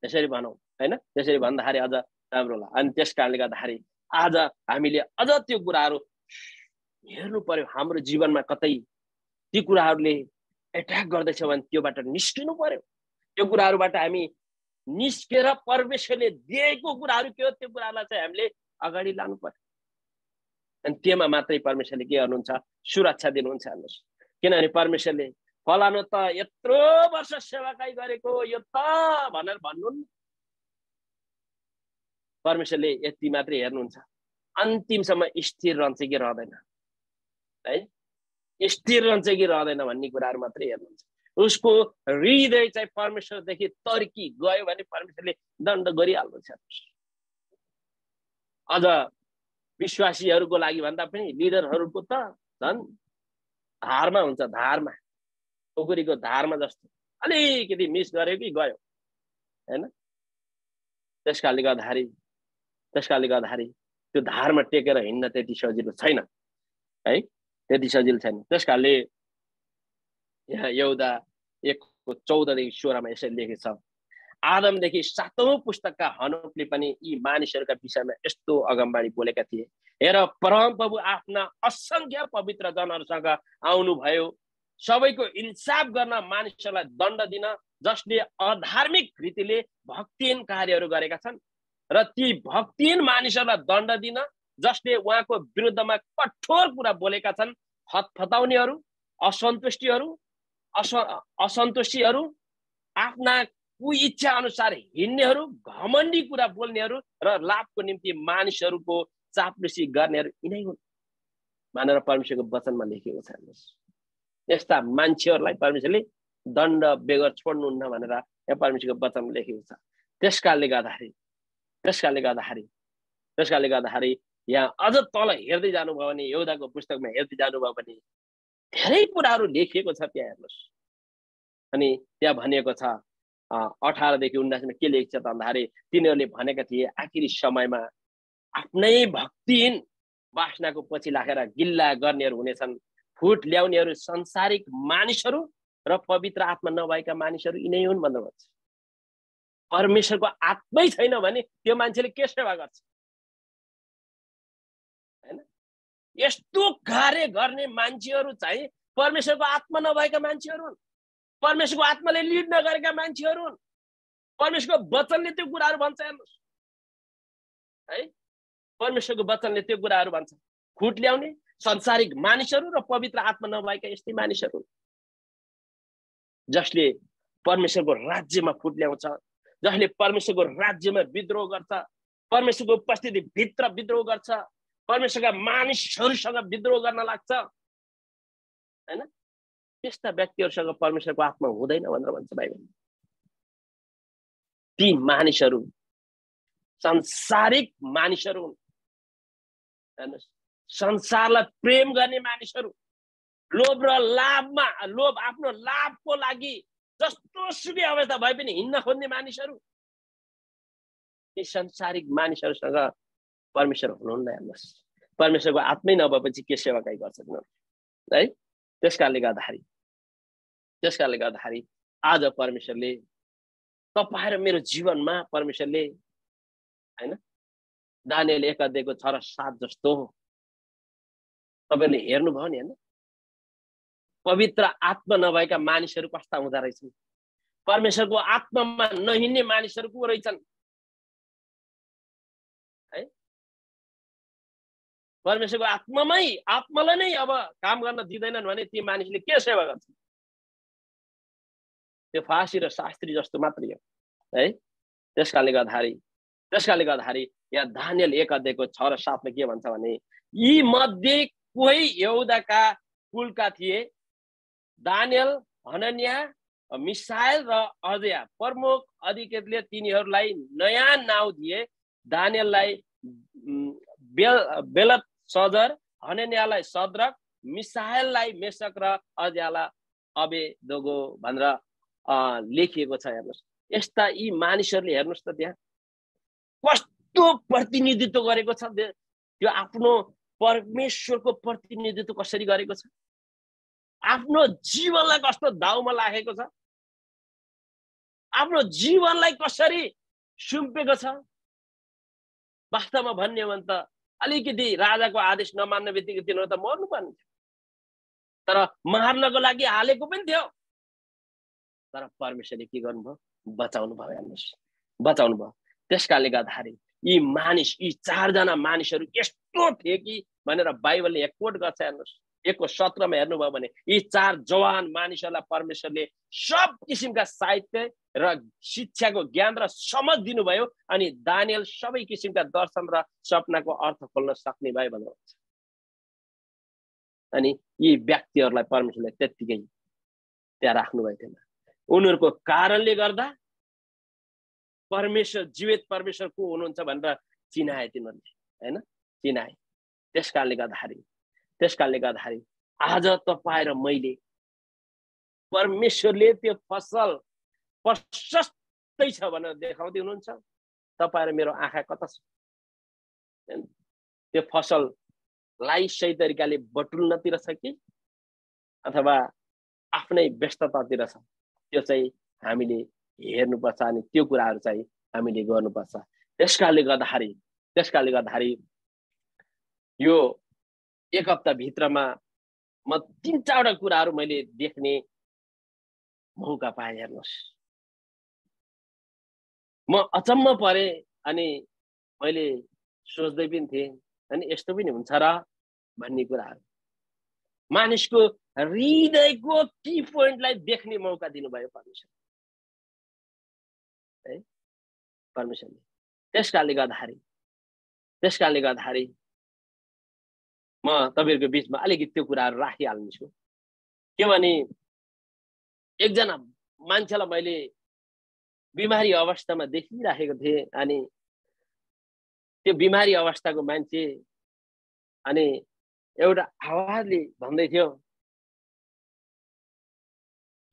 त्यसरी भनौँ होइन? त्यसरी भन्दाखेरि अझ राम्रो होला। अनि त्यस कारणले गर्दाखेरि आज हामीले अझ त्यो कुराहरू हेर्नु पर्यो। हाम्रो जीवनमा कतै ती कुराहरूले एट्याक गर्दैछ भने त्योबाट निस्किनु पर्यो। त्यो कुराहरूबाट हामी निस्केर परमेश्वरले दिएको कुराहरू के हो त्यो कुरालाई चाहिँ हामीले अगाडि लानु पर्यो। अनि त्योमा मात्रै परमेश्वरले के गर्नुहुन्छ? सुरक्षा दिनुहुन्छ हेर्नुहोस् किनभने परमेश्वरले फलानु त यत्रो वर्ष सेवाकाई गरेको यो त भनेर भन्नु परमेश्वरले यति मात्रै हेर्नुहुन्छ। अन्तिमसम्म स्थिर रहन्छ कि रहँदैन। है? स्थिर रहन्छ कि रहँदैन भन्ने कुराहरू मात्रै हेर्नुहुन्छ उसको हृदय चाहिँ परमेश्वरदेखि तर्की गयो भने परमेश्वरले दण्ड गरिहाल्नुहुन्छ अझ विश्वासीहरूको लागि भन्दा पनि लिडरहरूको त झन् धारमा हुन्छ धारमा पोखरीको धारमा जस्तो अलिकति मिस गर्यो कि गयो होइन त्यस कारणले गर्दाखेरि त्यस कारणले गर्दाखेरि त्यो धारमा टेकेर हिँड्न त्यति सजिलो छैन है त्यति सजिलो छैन त्यस कारणले यहाँ एउटा एकको चौधदेखि सोह्रमा यसरी लेखेको छ आदमदेखि सातौँ पुस्तकका हनुपले पनि यी मानिसहरूका विषयमा यस्तो अगमबाडी बोलेका थिए हेर परमप्रभु आफ्ना असङ्ख्य पवित्र जनहरूसँग आउनुभयो सबैको इन्साफ गर्न मानिसहरूलाई दण्ड दिन जसले अधार्मिक रीतिले भक्तिहीन कार्यहरू गरेका छन् र ती भक्तिहीन मानिसहरूलाई दण्ड दिन जसले उहाँको विरुद्धमा कठोर कुरा बोलेका छन् फताउनेहरू असन्तुष्टिहरू अस असन्तुष्टिहरू आफ्ना इच्छा अनुसार हिँड्नेहरू घमण्डी कुरा बोल्नेहरू र लाभको निम्ति मानिसहरूको चाप्लुसी गर्नेहरू यिनै हुन्। भनेर परमेश्वरको वचनमा लेखेको छ हेर्नुहोस्। यस्ता मान्छेहरूलाई परमेश्वरले दण्ड बेगर छोड्नुहुन्न भनेर यहाँ परमेश्वरको वचनमा लेखेको छ। त्यस कारणले गर्दाखेरि त्यस कारणले गर्दाखेरि त्यस कारणले गर्दाखेरि यहाँ अझ तल हेर्दै जानुभयो भने एउटाको पुस्तकमा हेर्दै जानुभयो भने धेरै कुराहरू लेखिएको छ त्यहाँ हेर्नुहोस्। अनि त्यहाँ भनिएको छ अठारदेखि उन्नाइसमा के लेख्छ त भन्दाखेरि तिनीहरूले भनेका थिए आखिरी समयमा आफ्नै भक्तिहीन बासनाको पछि लागेर गिल्ला गर्नेहरू हुनेछन्। फुट ल्याउनेहरू संसारिक मानिसहरू र पवित्र आत्मा नभएका मानिसहरू यिनै हुन् भन्नु भन्छ परमेश्वरको आत्मै छैन भने त्यो मान्छेले के सेवा गर्छ। यस्तो कार्य गर्ने मान्छेहरू चाहिँ परमेश्वरको आत्मा नभएका मान्छेहरू हुन्। परमेश्वरको आत्माले लिड नगरेका मान्छेहरू हुन्। परमेश्वरको वचनले त्यो कुराहरू भन्छ हेर्नुहोस्। है? परमेश्वरको वचनले त्यो कुराहरू भन्छ। खुट ल्याउने संसारिक मानिसहरू र पवित्र आत्मा नभएका यस्तै मानिसहरू जसले परमेश्वरको राज्यमा फुट ल्याउँछ जसले परमेश्वरको राज्यमा विद्रोह गर्छ परमेश्वरको उपस्थिति भित्र विद्रोह गर्छ परमेश्वरका मानिसहरूसँग विद्रोह गर्न लाग्छ। होइन? त्यस्ता व्यक्तिहरूसँग परमेश्वरको आत्मा हुँदैन भनेर भन्छ बाइबल ती मानिसहरू संसारिक मानिसहरू हेर्नुहोस् संसारलाई प्रेम गर्ने मानिसहरू लोभ र लाभमा लोभ आफ्नो लाभको लागि जस्तो सुकै अवस्था भए पनि हिँड्न खोज्ने मानिसहरू ती संसारिक मानिसहरूसँग परमेश्वर हुनुहुन्न हेर्नुहोस्। परमेश्वरको आत्मै नभएपछि के सेवा काहीँ गर्छ है? त्यस कारणले गर्दाखेरि त्यस कारणले गर्दाखेरि आज परमेश्वरले तपाईँ र मेरो जीवनमा परमेश्वरले होइन? दानियल एक अध्यायको छ र सात जस्तो तपाईँहरूले हेर्नुभयो नि होइन? पवित्र आत्मा नभएका मानिसहरू कस्ता हुँदो रहेछन्? परमेश्वरको आत्मामा नहिँड्ने मानिसहरू को रहेछन्? परमेश्वरको आत्मामै आत्मालाई नै अब काम गर्न दिँदैनन् भने ती मानिसले के सेवा गर्छन् त्यो फाँसी र शास्त्री जस्तो मात्रै हो है? त्यस कारणले गर्दाखेरि त्यस कारणले गर्दाखेरि यहाँ धानियल एक अध्यायको छ र सातमा के भन्छ भने यी मध्ये कोही यौदाका कुलका थिए दानियल हनन्या मिसाइल र अजया। प्रमुख अधिकृतले तिनीहरूलाई नयाँ नाउँ दिए। दानियललाई बेल बेलत सदर हनन्यालाई सद्रक मिसाइललाई मेसक र अजयालाई अबे दोगो भनेर लेखिएको छ हेर्नुहोस्। यस्ता यी मानिसहरूले हेर्नुहोस् त त्यहाँ। कस्तो प्रतिनिधित्व गरेको छ त्यो आफ्नो परमेश्वरको प्रतिनिधित्व कसरी गरेको छ? आफ्नो जीवनलाई कस्तो दाउमा लागेको छ? आफ्नो जीवनलाई कसरी सुम्पेको छ? वास्तवमा भन्ने हो भने त अलिकति राजाको आदेश नमान्ने बित्तिकै तिनीहरू त मर्नुपर्ने थियो। तर मार्नको लागि हालेको पनि थियो। तर परमेश्वरले के गर्नुभयो? बचाउनु भयो हेर्नुहोस्। बचाउनु भयो। त्यस कारणले गर्दाखेरि यी मानिस यी चारजना मानिसहरू यस्तो थिए कि भनेर बाइबलले यहाँ कोट गर्छ हेर्नुहोस्। एकको सत्रमा हेर्नुभयो भने यी चार जवान मानिसहरूलाई परमेश्वरले सब किसिमका साहित्य र शिक्षाको ज्ञान र समझ दिनुभयो अनि दानियल सबै किसिमका दर्शन र सपनाको अर्थ खोल्न सक्ने भयो भनेर अनि यी व्यक्तिहरूलाई परमेश्वरले त्यत्तिकै त्यहाँ राख्नुभएको थिएन। उनीहरूको कारणले गर्दा परमेश्वर जीवित परमेश्वर को हुनुहुन्छ भनेर चिनाए तिनीहरूले होइन? चिनाए। त्यस कारणले गर्दाखेरि त्यस कारणले गर्दाखेरि आज तपाईँ र मैले परमेश्वरले त्यो फसल प्रशस्तै छ भनेर देखाउँदै हुनुहुन्छ। तपाईँ र मेरो आँखा कता छ? त्यो फसललाई सही तरिकाले बटुल्नतिर छ कि? अथवा आफ्नै व्यस्ततातिर छ? त्यो चाहिँ हामीले हेर्नुपर्छ अनि त्यो कुराहरू चाहिँ हामीले गर्नुपर्छ। त्यस कारणले गर्दाखेरि त्यस कारणले गर्दाखेरि यो एक हप्ताभित्रमा म तिन चारवटा कुराहरू मैले देख्ने मौका पाएँ हेर्नुहोस्। म अचम्म परेँ अनि मैले सोच्दै पनि थिएँ अनि यस्तो पनि हुन्छ र? भन्ने कुराहरू। मानिसको हृदयको की पोइन्टलाई देख्ने मौका दिनुभयो परमेश्वर है? परमेश्वरले। त्यस कारणले गर्दाखेरि त्यस कारणले गर्दाखेरि म तपाईँहरूको बिचमा अलिकति त्यो कुराहरू राखिहाल्नेछु। किनभने एकजना मान्छेलाई मैले बिमारी अवस्थामा देखिराखेको थिएँ अनि त्यो बिमारी अवस्थाको मान्छे अनि एउटा आवाजले भन्दै थियो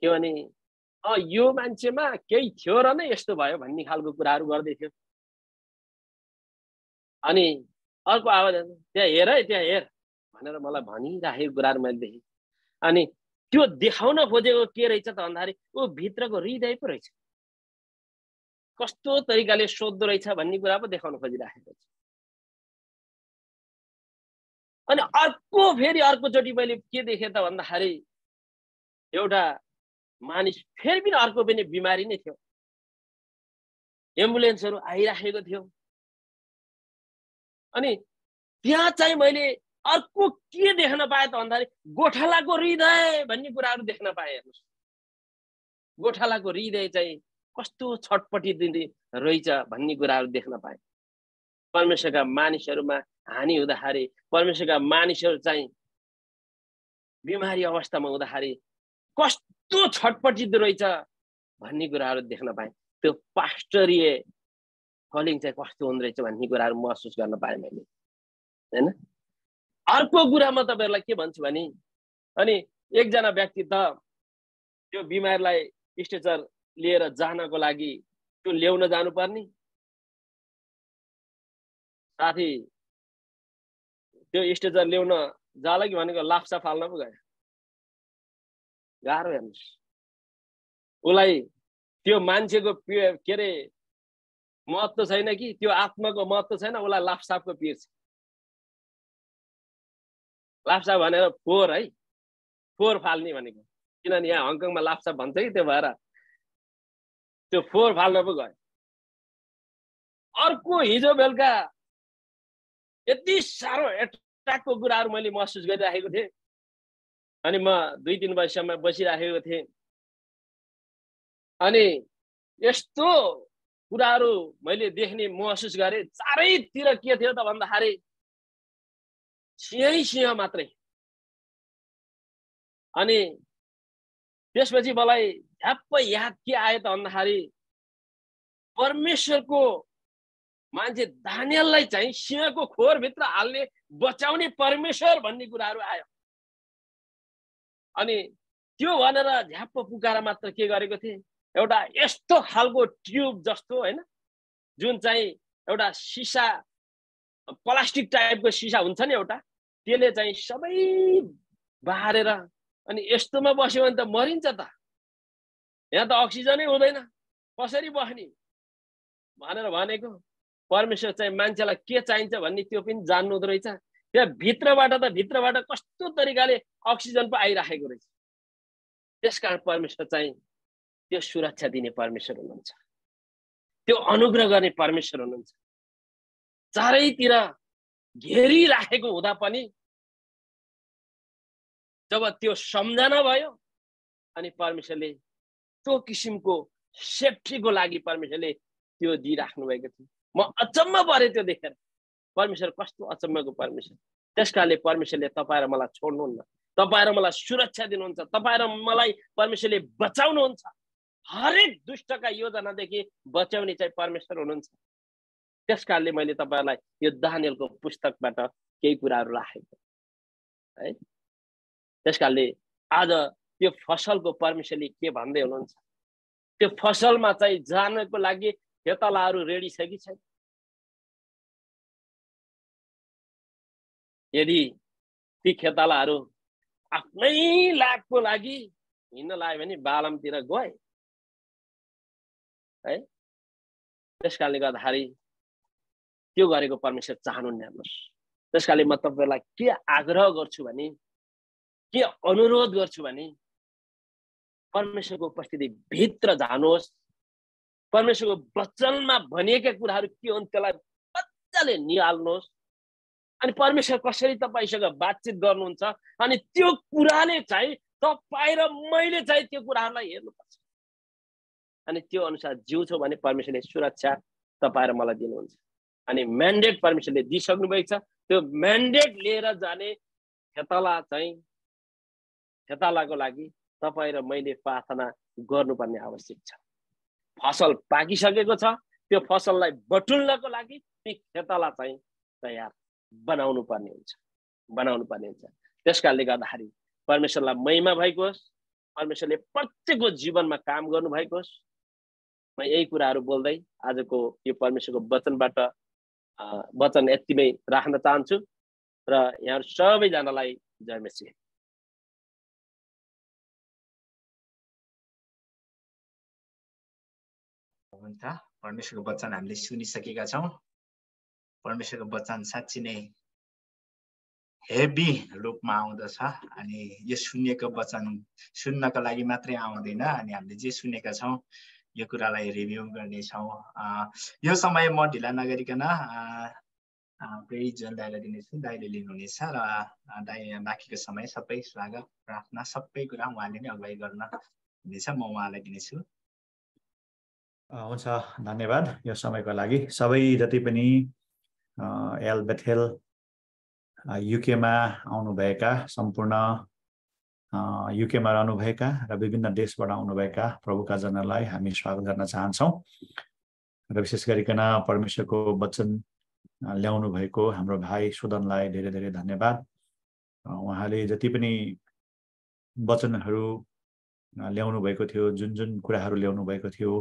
के भने यो मान्छेमा केही थियो र नै यस्तो भयो भन्ने खालको कुराहरू गर्दै थियो। अनि अर्को आवाज त्यहाँ हेर है त्यहाँ हेर। भनेर मलाई भनिराखेको कुराहरू मैले देखेँ। अनि त्यो देखाउन खोजेको के रहेछ त भन्दाखेरि ऊ भित्रको हृदय पो रहेछ। कस्तो तरिकाले सोध्दो रहेछ भन्ने कुरा पो देखाउन खोजिराखेको छ। अनि अर्को फेरि अर्कोचोटि मैले के देखेँ त भन्दाखेरि एउटा मानिस फेरि पनि अर्को पनि बिमारी नै थियो। एम्बुलेन्सहरू आइराखेको थियो। अनि त्यहाँ चाहिँ मैले अर्को के देख्न पाएँ त भन्दाखेरि गोठालाको हृदय भन्ने कुराहरू देख्न पाएँ हेर्नुहोस्। गोठालाको हृदय चाहिँ कस्तो छटपटी दिने रहेछ भन्ने कुराहरू देख्न पाएँ। परमेश्वरका मानिसहरूमा हानि हुँदाखेरि परमेश्वरका मानिसहरू चाहिँ बिमारी अवस्थामा हुँदाखेरि कस्तो छटपटिँदो रहेछ भन्ने कुराहरू देख्न पाएँ। त्यो पास्टरीय कलिङ चाहिँ कस्तो हुँदो रहेछ भन्ने कुराहरू महसुस गर्न पाएँ मैले। होइन? अर्को कुरा म तपाईँहरूलाई के भन्छु भने अनि एकजना व्यक्ति त त्यो बिमारलाई स्ट्रेचर लिएर जानको लागि त्यो ल्याउन जानुपर्ने। साथी त्यो स्ट्रेचर ल्याउन जाला कि भनेको लाप्सा फाल्न पो गयो। गाह्रो हेर्नुहोस्। उसलाई त्यो मान्छेको के अरे महत्त्व छैन कि त्यो आत्माको महत्त्व छैन उसलाई लाप्सापको पिर छ। लाप्सा भनेर फोहोर है? फोहोर फाल्ने भनेको। किनभने यहाँ हङकङमा लाप्सा भन्छ कि त्यो भएर त्यो फोहोर फाल्न पो गयो। अर्को हिजो बेलुका यति साह्रो एट्र्याकको कुराहरू मैले महसुस गरिराखेको थिएँ। अनि म दुई तिन बजीसम्म बसिराखेको थिएँ। अनि यस्तो कुराहरू मैले देख्ने महसुस गरेँ। चारैतिर के थियो त भन्दाखेरि सिंहै सिंह मात्रै। अनि त्यसपछि मलाई झ्याप्प याद के आयो त भन्दाखेरि परमेश्वरको मान्छे धानियललाई चाहिँ सिंहको खोरभित्र हाल्ने बचाउने परमेश्वर भन्ने कुराहरू आयो। अनि त्यो भनेर झ्याप्प पुकाएर मात्र के गरेको थिएँ? एउटा यस्तो खालको ट्युब जस्तो होइन? जुन चाहिँ एउटा सिसा प्लास्टिक टाइपको सिसा हुन्छ नि एउटा त्यसले चाहिँ सबै बारेर अनि यस्तोमा बस्यो भने त मरिन्छ त। यहाँ त अक्सिजनै हुँदैन। कसरी बस्ने? भनेर भनेको। परमेश्वर चाहिँ मान्छेलाई के चाहिन्छ भन्ने त्यो पनि जान्नु हुँदो रहेछ। त्यहाँ भित्रबाट त भित्रबाट कस्तो तरिकाले अक्सिजन पो आइराखेको रहेछ। त्यस कारण परमेश्वर चाहिँ त्यो सुरक्षा दिने परमेश्वर हुनुहुन्छ। त्यो अनुग्रह गर्ने परमेश्वर हुनुहुन्छ। चारैतिर घेरिराखेको हुँदा पनि जब त्यो सम्झना भयो अनि परमेश्वरले त्यो किसिमको सेफ्टीको लागि परमेश्वरले त्यो दिइराख्नु भएको थियो। म अचम्म परेँ त्यो देखेर। परमेश्वर कस्तो अचम्मको परमेश्वर। त्यस कारणले परमेश्वरले तपाईँ र मलाई छोड्नुहुन्न। तपाईँ र मलाई सुरक्षा दिनुहुन्छ। तपाईँ र मलाई परमेश्वरले बचाउनुहुन्छ। हरेक दुष्टका योजनादेखि बचाउने चाहिँ परमेश्वर हुनुहुन्छ। त्यस कारणले मैले तपाईँहरूलाई यो दानियलको पुस्तकबाट केही कुराहरू राखेको। है? त्यस कारणले आज त्यो फसलको परमेश्वरले के भन्दै हुनुहुन्छ? त्यो फसलमा चाहिँ जानको लागि खेतलाहरू रेडी छ कि छैन? यदि ती खेतालाहरू आफ्नै लाभको लागि हिँड्न लाग्यो भने बालमतिर गए है? त्यस कारणले गर्दाखेरि त्यो गरेको परमेश्वर चाहनुहुन्न हेर्नुहोस्। त्यस कारणले म तपाईँलाई के आग्रह गर्छु भने के अनुरोध गर्छु भने परमेश्वरको उपस्थिति भित्र जानुहोस्। परमेश्वरको वचनमा भनिएका कुराहरू के हुन् त्यसलाई मजाले निहाल्नुहोस्। अनि परमेश्वर कसरी तपाईँसँग बातचित गर्नुहुन्छ अनि त्यो कुराले चाहिँ तपाईँ र मैले चाहिँ त्यो कुराहरूलाई हेर्नुपर्छ। अनि त्यो अनुसार जिउँछौ भने परमेश्वरले सुरक्षा तपाईँ र मलाई दिनुहुन्छ। अनि म्यान्डेट परमेश्वरले दिइसक्नु भएको छ। त्यो म्यान्डेट लिएर जाने खेतला चाहिँ खेतालाको लागि तपाईँ र मैले प्रार्थना गर्नुपर्ने आवश्यक छ। फसल पाकिसकेको छ त्यो फसललाई बटुल्नको लागि ती खेताला चाहिँ तयार बनाउनु पर्ने हुन्छ बनाउनु पर्ने हुन्छ। त्यस कारणले गर्दाखेरि परमेश्वरलाई महिमा भएको होस् परमेश्वरले प्रत्येकको जीवनमा काम गर्नुभएको होस् म यही कुराहरू बोल्दै आजको यो परमेश्वरको वचनबाट वचन यतिमै राख्न चाहन्छु र यहाँहरू सबैजनालाई जय मेसी हुन्छ परमेश्वरको वचन हामीले सुनिसकेका छौँ। परमेश्वरको वचन साँच्ची नै हेभी रूपमा आउँदछ अनि यो सुनिएको वचन सुन्नको लागि मात्रै आउँदैन अनि हामीले जे सुनेका छौँ यो कुरालाई रिभ्यू गर्नेछौँ। यो समय म ढिला नगरिकन फेरि जुन दाइलाई दिनेछु। दाइले लिनुहुनेछ र दाइ बाँकीको समय सबै स्वागत प्रार्थना सबै कुरा उहाँले नै अगुवाई गर्न हुनेछ म उहाँलाई दिनेछु। हुन्छ धन्यवाद यो समयको लागि। सबै जति पनि एल बेथेल युकेमा आउनुभएका सम्पूर्ण युकेमा रहनुभएका र विभिन्न देशबाट आउनुभएका प्रभुका जनलाई हामी स्वागत गर्न चाहन्छौँ र विशेष गरिकन परमेश्वरको वचन ल्याउनु भएको हाम्रो भाइ सुदनलाई धेरै धेरै धन्यवाद। उहाँले जति पनि वचनहरू ल्याउनु भएको थियो जुन जुन कुराहरू ल्याउनु भएको थियो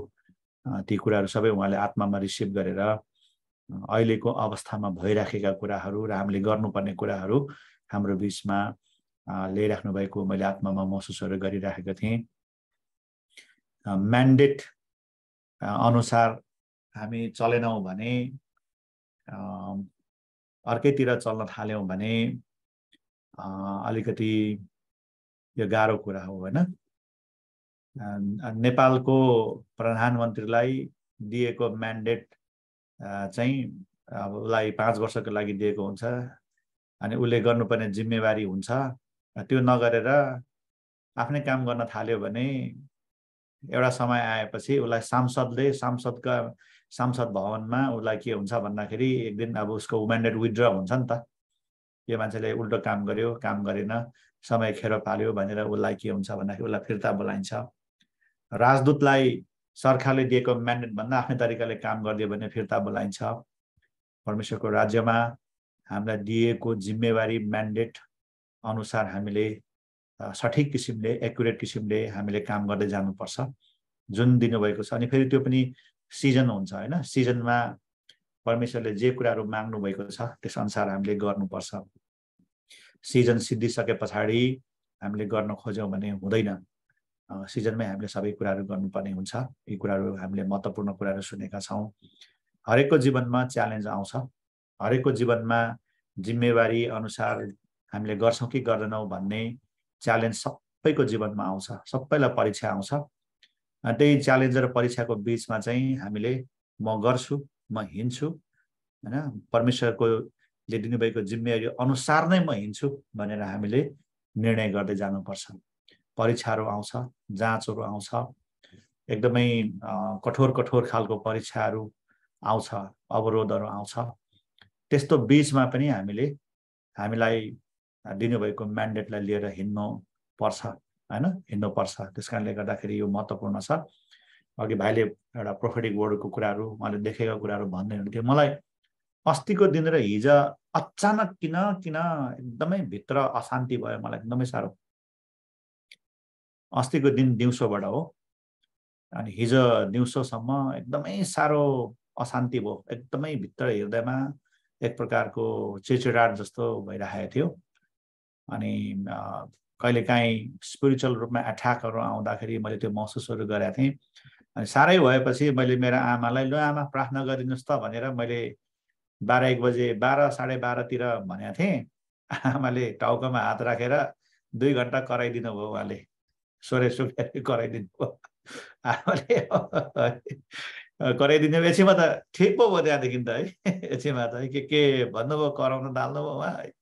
ती कुराहरू सबै उहाँले आत्मामा रिसिभ गरेर अहिलेको अवस्थामा भइराखेका कुराहरू र हामीले गर्नुपर्ने कुराहरू हाम्रो बिचमा ल्याइराख्नु भएको मैले आत्मामा महसुसहरू गरिराखेको थिएँ। म्यान्डेट अनुसार हामी चलेनौँ भने अर्कैतिर चल्न थाल्यौँ भने अलिकति यो गाह्रो कुरा हो होइन? नेपालको प्रधानमन्त्रीलाई दिएको म्यान्डेट चाहिँ अब उसलाई पाँच वर्षको लागि दिएको हुन्छ अनि उसले गर्नुपर्ने जिम्मेवारी हुन्छ। त्यो नगरेर आफ्नै काम गर्न थाल्यो भने एउटा समय आएपछि उसलाई सांसदले सांसदका सांसद भवनमा उसलाई के हुन्छ भन्दाखेरि एक दिन अब उसको म्यान्डेट विथड्र हुन्छ नि त। यो मान्छेले उल्टो काम गर्यो काम गरेन समय खेर पाल्यो भनेर उसलाई के हुन्छ भन्दाखेरि उसलाई फिर्ता बोलाइन्छ। राजदूतलाई सरकारले दिएको म्यान्डेटभन्दा आफ्नै तरिकाले काम गरिदियो भने फिर्ता बोलाइन्छ। परमेश्वरको राज्यमा हामीलाई दिएको जिम्मेवारी म्यान्डेट अनुसार हामीले सठिक किसिमले एकुरेट किसिमले हामीले काम गर्दै जानुपर्छ। जुन दिनुभएको छ अनि फेरि त्यो पनि सिजन हुन्छ होइन? सिजनमा परमेश्वरले जे कुराहरू माग्नु भएको छ त्यसअनुसार हामीले गर्नुपर्छ। सिजन सिद्धिसके पछाडि हामीले गर्न खोज्यौँ भने हुँदैन। सिजनमै हामीले सबै कुराहरू गर्नुपर्ने हुन्छ। यी कुराहरू हामीले महत्त्वपूर्ण कुराहरू सुनेका छौँ। हरेकको जीवनमा च्यालेन्ज आउँछ। हरेकको जीवनमा जिम्मेवारी अनुसार हामीले गर्छौँ कि गर्दैनौँ भन्ने च्यालेन्ज सबैको जीवनमा आउँछ। सबैलाई परीक्षा आउँछ। त्यही च्यालेन्ज र परीक्षाको बिचमा चाहिँ हामीले म गर्छु म हिँड्छु होइन? परमेश्वरको ले दिनुभएको जिम्मेवारी अनुसार नै म हिँड्छु भनेर हामीले निर्णय गर्दै जानुपर्छ। परीक्षाहरू आउँछ जाँचहरू आउँछ। एकदमै कठोर कठोर खालको परीक्षाहरू आउँछ अवरोधहरू आउँछ। त्यस्तो बिचमा पनि हामीले हामीलाई दिनुभएको म्यान्डेटलाई लिएर हिँड्नु पर्छ होइन? हिँड्नुपर्छ त्यस कारणले गर्दाखेरि यो महत्त्वपूर्ण छ। अघि भाइले एउटा प्रोफेटिक वर्डको कुराहरू उहाँले देखेका कुराहरू भन्दै हुनुहुन्थ्यो। मलाई अस्तिको दिन र हिजो अचानक किन किन एकदमै भित्र अशान्ति भयो। मलाई एकदमै साह्रो अस्तिको दिन दिउँसोबाट हो। अनि हिजो दिउँसोसम्म एकदमै साह्रो अशान्ति भयो। एकदमै भित्र हृदयमा एक प्रकारको चिचिडाट जस्तो भइरहेको थियो। अनि कहिलेकाहीँ स्पिरिचुअल रूपमा एट्याकहरू आउँदाखेरि मैले त्यो महसुसहरू गरेको थिएँ। अनि साह्रै भएपछि मैले मेरो आमालाई ल आमा प्रार्थना गरिदिनुहोस् त भनेर मैले बाह्र एक बजे बाह्र साढे बाह्रतिर भनेको थिएँ। आमाले टाउकोमा हात राखेर दुई घन्टा कराइदिनु भयो उहाँले। सोरे कराइदिनु भयो। आमाले कराइदिनु एकछिनमा त ठिक पो भयो त्यहाँदेखि त है। एकछिनमा त के के भन्नुभयो कराउनु थाल्नुभयो उहाँ है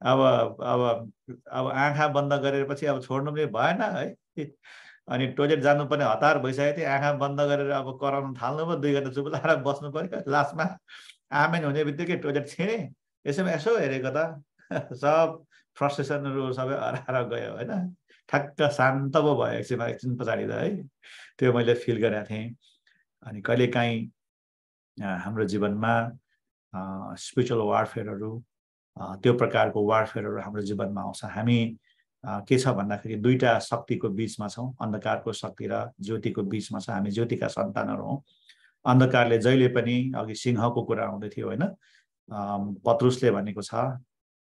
अब अब अब आँखा बन्द गरेर पछि अब छोड्नु पनि भएन है। अनि टोइलेट जानुपर्ने हतार भइसकेको थियो आँखा बन्द गरेर अब कराउनु थाल्नुभयो दुई घन्टा चुप लगाएर बस्नु पऱ्यो। लास्टमा आमेन हुने बित्तिकै टोइलेट छिँडे यसोमा यसो हेरेको त सब फ्रस्ट्रेसनहरू सबै हराएर गयो होइन। ठ्याक्क शान्त पो भयो एकछिनमा एकछिन पछाडि त है। त्यो मैले फिल गरेको थिएँ। अनि कहिलेकाहीँ हाम्रो जीवनमा स्पिरिचुअल वारफेयरहरू त्यो प्रकारको वारफेयरहरू हाम्रो जीवनमा आउँछ। हामी के छ भन्दाखेरि दुईवटा शक्तिको बिचमा छौँ। अन्धकारको शक्ति र ज्योतिको बिचमा छ। हामी ज्योतिका सन्तानहरू हौँ। अन्धकारले जहिले पनि अघि सिंहको कुरा आउँदै थियो होइन? पत्रुसले भनेको छ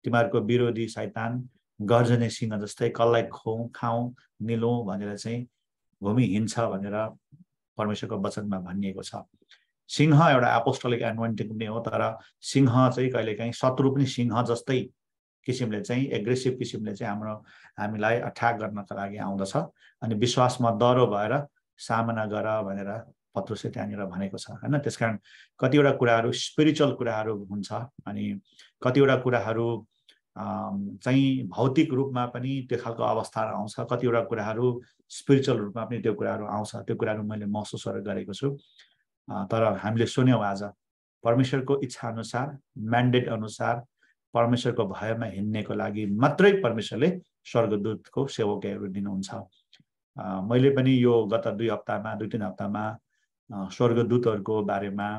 तिमीहरूको विरोधी सैतान गर्जने सिंह जस्तै कसलाई खौ खाउँ निलौँ भनेर चाहिँ भूमि हिँड्छ भनेर परमेश्वरको वचनमा भनिएको छ। सिंह एउटा एपोस्टोलिक एडभान्टेज पनि हो तर सिंह चाहिँ कहिलेकाहीँ शत्रु पनि सिंह जस्तै किसिमले चाहिँ एग्रेसिभ किसिमले चाहिँ हाम्रो हामीलाई अट्याक गर्नका लागि आउँदछ। अनि विश्वासमा डह्रो भएर सामना गर भनेर पत्रुसले त्यहाँनिर भनेको छ होइन? त्यस कारण कतिवटा कुराहरू स्पिरिचुअल कुराहरू हुन्छ अनि कतिवटा कुराहरू चाहिँ भौतिक रूपमा पनि त्यो खालको अवस्थाहरू आउँछ। कतिवटा कुराहरू स्पिरिचुअल रूपमा पनि त्यो कुराहरू आउँछ। त्यो कुराहरू मैले महसुसहरू गरेको छु। तर हामीले सुन्यौँ आज। परमेश्वरको इच्छा अनुसार म्यान्डेट अनुसार परमेश्वरको भयमा हिँड्नेको लागि मात्रै परमेश्वरले स्वर्गदूतको सेवकहरू दिनुहुन्छ। मैले पनि यो गत दुई हप्तामा दुई तिन हप्तामा स्वर्गदूतहरूको बारेमा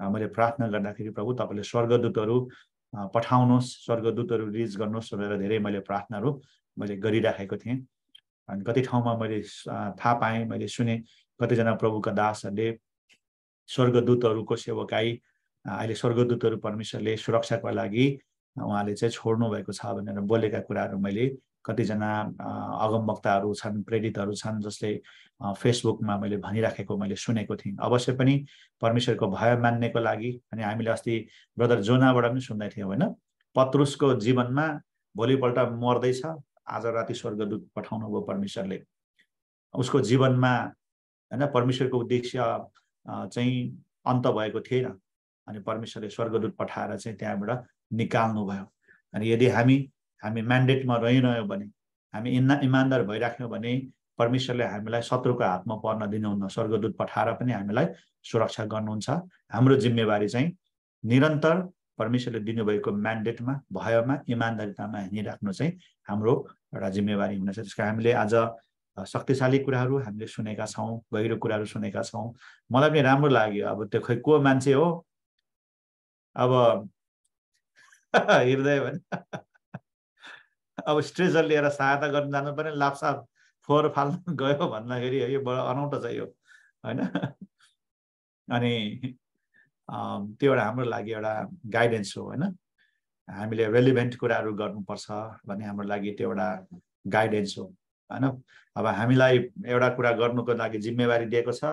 मैले प्रार्थना गर्दाखेरि प्रभु तपाईँले स्वर्गदूतहरू पठाउनुहोस् स्वर्गदूतहरू रिज गर्नुहोस् भनेर धेरै मैले प्रार्थनाहरू मैले गरिराखेको थिएँ। अनि कति ठाउँमा मैले थाहा पाएँ मैले सुने कतिजना प्रभुका दासहरूले स्वर्गदूतहरूको सेवकाई अहिले स्वर्गदूतहरू परमेश्वरले सुरक्षाको लागि उहाँले चाहिँ छोड्नु भएको छ भनेर बोलेका कुराहरू मैले कतिजना अगमवक्ताहरू छन् प्रेरितहरू छन् जसले फेसबुकमा मैले भनिराखेको मैले सुनेको थिएँ। अवश्य पनि परमेश्वरको भय मान्नेको लागि अनि हामीले अस्ति ब्रदर जोनाबाट पनि सुन्दै थियौँ होइन? पत्रुसको जीवनमा भोलिपल्ट मर्दैछ आज राति स्वर्गदूत पठाउनु भयो परमेश्वरले। उसको जीवनमा होइन परमेश्वरको उद्देश्य चाहिँ अन्त भएको थिएन अनि परमेश्वरले स्वर्गदूत पठाएर चाहिँ त्यहाँबाट निकाल्नु भयो अनि यदि हामी हामी म्यान्डेटमा रहिरह्यौँ भने हामी इना इमान्दार भइराख्यौँ भने परमेश्वरले हामीलाई शत्रुको हातमा पर्न दिनुहुन्न। स्वर्गदूत पठाएर पनि हामीलाई सुरक्षा गर्नुहुन्छ। हाम्रो जिम्मेवारी चाहिँ निरन्तर परमेश्वरले दिनुभएको म्यान्डेटमा भयमा इमान्दारितामा हिँडिराख्नु चाहिँ हाम्रो एउटा जिम्मेवारी हुनेछ त्यस कारण हामीले आज शक्तिशाली कुराहरू हामीले सुनेका छौँ गहिरो कुराहरू सुनेका छौँ। मलाई पनि राम्रो लाग्यो। अब त्यो खै को मान्छे हो? अब हृदय भने। अब स्ट्रेचर लिएर सहायता गर्न जानु पर्ने लाप्साप फोहोर फाल्नु गयो भन्दाखेरि यो बडो अनौठो छ यो होइन? अनि त्यो एउटा हाम्रो लागि एउटा गाइडेन्स हो होइन? हामीले रेलिभेन्ट कुराहरू गर्नुपर्छ भन्ने हाम्रो लागि त्यो एउटा गाइडेन्स हो होइन? अब हामीलाई एउटा कुरा गर्नुको लागि जिम्मेवारी दिएको छ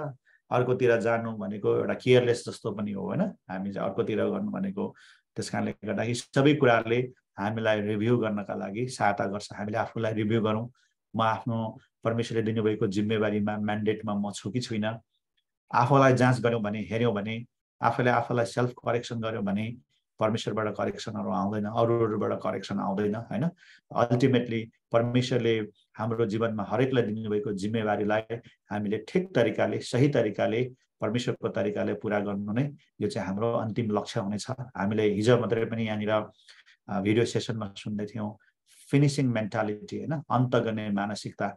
अर्कोतिर जानु भनेको एउटा केयरलेस जस्तो पनि हो होइन? हामी अर्कोतिर गर्नु भनेको त्यस कारणले गर्दाखेरि सबै कुराहरूले हामीलाई रिभ्यू गर्नका लागि सहायता गर्छ। हामीले आफूलाई रिभ्यू गरौँ। म आफ्नो परमेश्वरले दिनुभएको जिम्मेवारीमा म्यान्डेटमा म छु कि छुइनँ। आफूलाई जाँच गऱ्यौँ भने हेऱ्यौँ भने आफूले आफूलाई सेल्फ करेक्सन गऱ्यौँ भने परमेश्वरबाट करेक्सनहरू आउँदैन अरूहरूबाट करेक्सन आउँदैन होइन? अल्टिमेटली परमेश्वरले हाम्रो जीवनमा हरेकलाई दिनुभएको जिम्मेवारीलाई हामीले ठिक तरिकाले सही तरिकाले परमेश्वरको तरिकाले पुरा गर्नु नै यो चाहिँ हाम्रो अन्तिम लक्ष्य हुनेछ। हामीले हिजो मात्रै पनि यहाँनिर भिडियो सेसनमा सुन्दै थियौँ फिनिसिङ मेन्टालिटी होइन अन्त गर्ने मानसिकता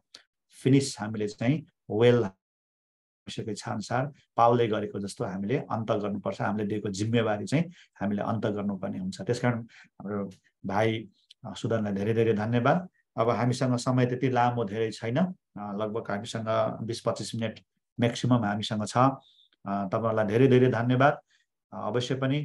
फिनिस हामीले चाहिँ वेल इच्छा अनुसार पाउले गरेको जस्तो हामीले अन्त गर्नुपर्छ हामीले दिएको जिम्मेवारी चाहिँ हामीले अन्त गर्नुपर्ने हुन्छ त्यस कारण हाम्रो भाइ सुदनलाई धेरै धेरै धन्यवाद अब हामीसँग समय त्यति लामो धेरै छैन लगभग हामीसँग बिस पच्चिस मिनट म्याक्सिमम् हामीसँग छ तपाईँहरूलाई धेरै धेरै धन्यवाद अवश्य पनि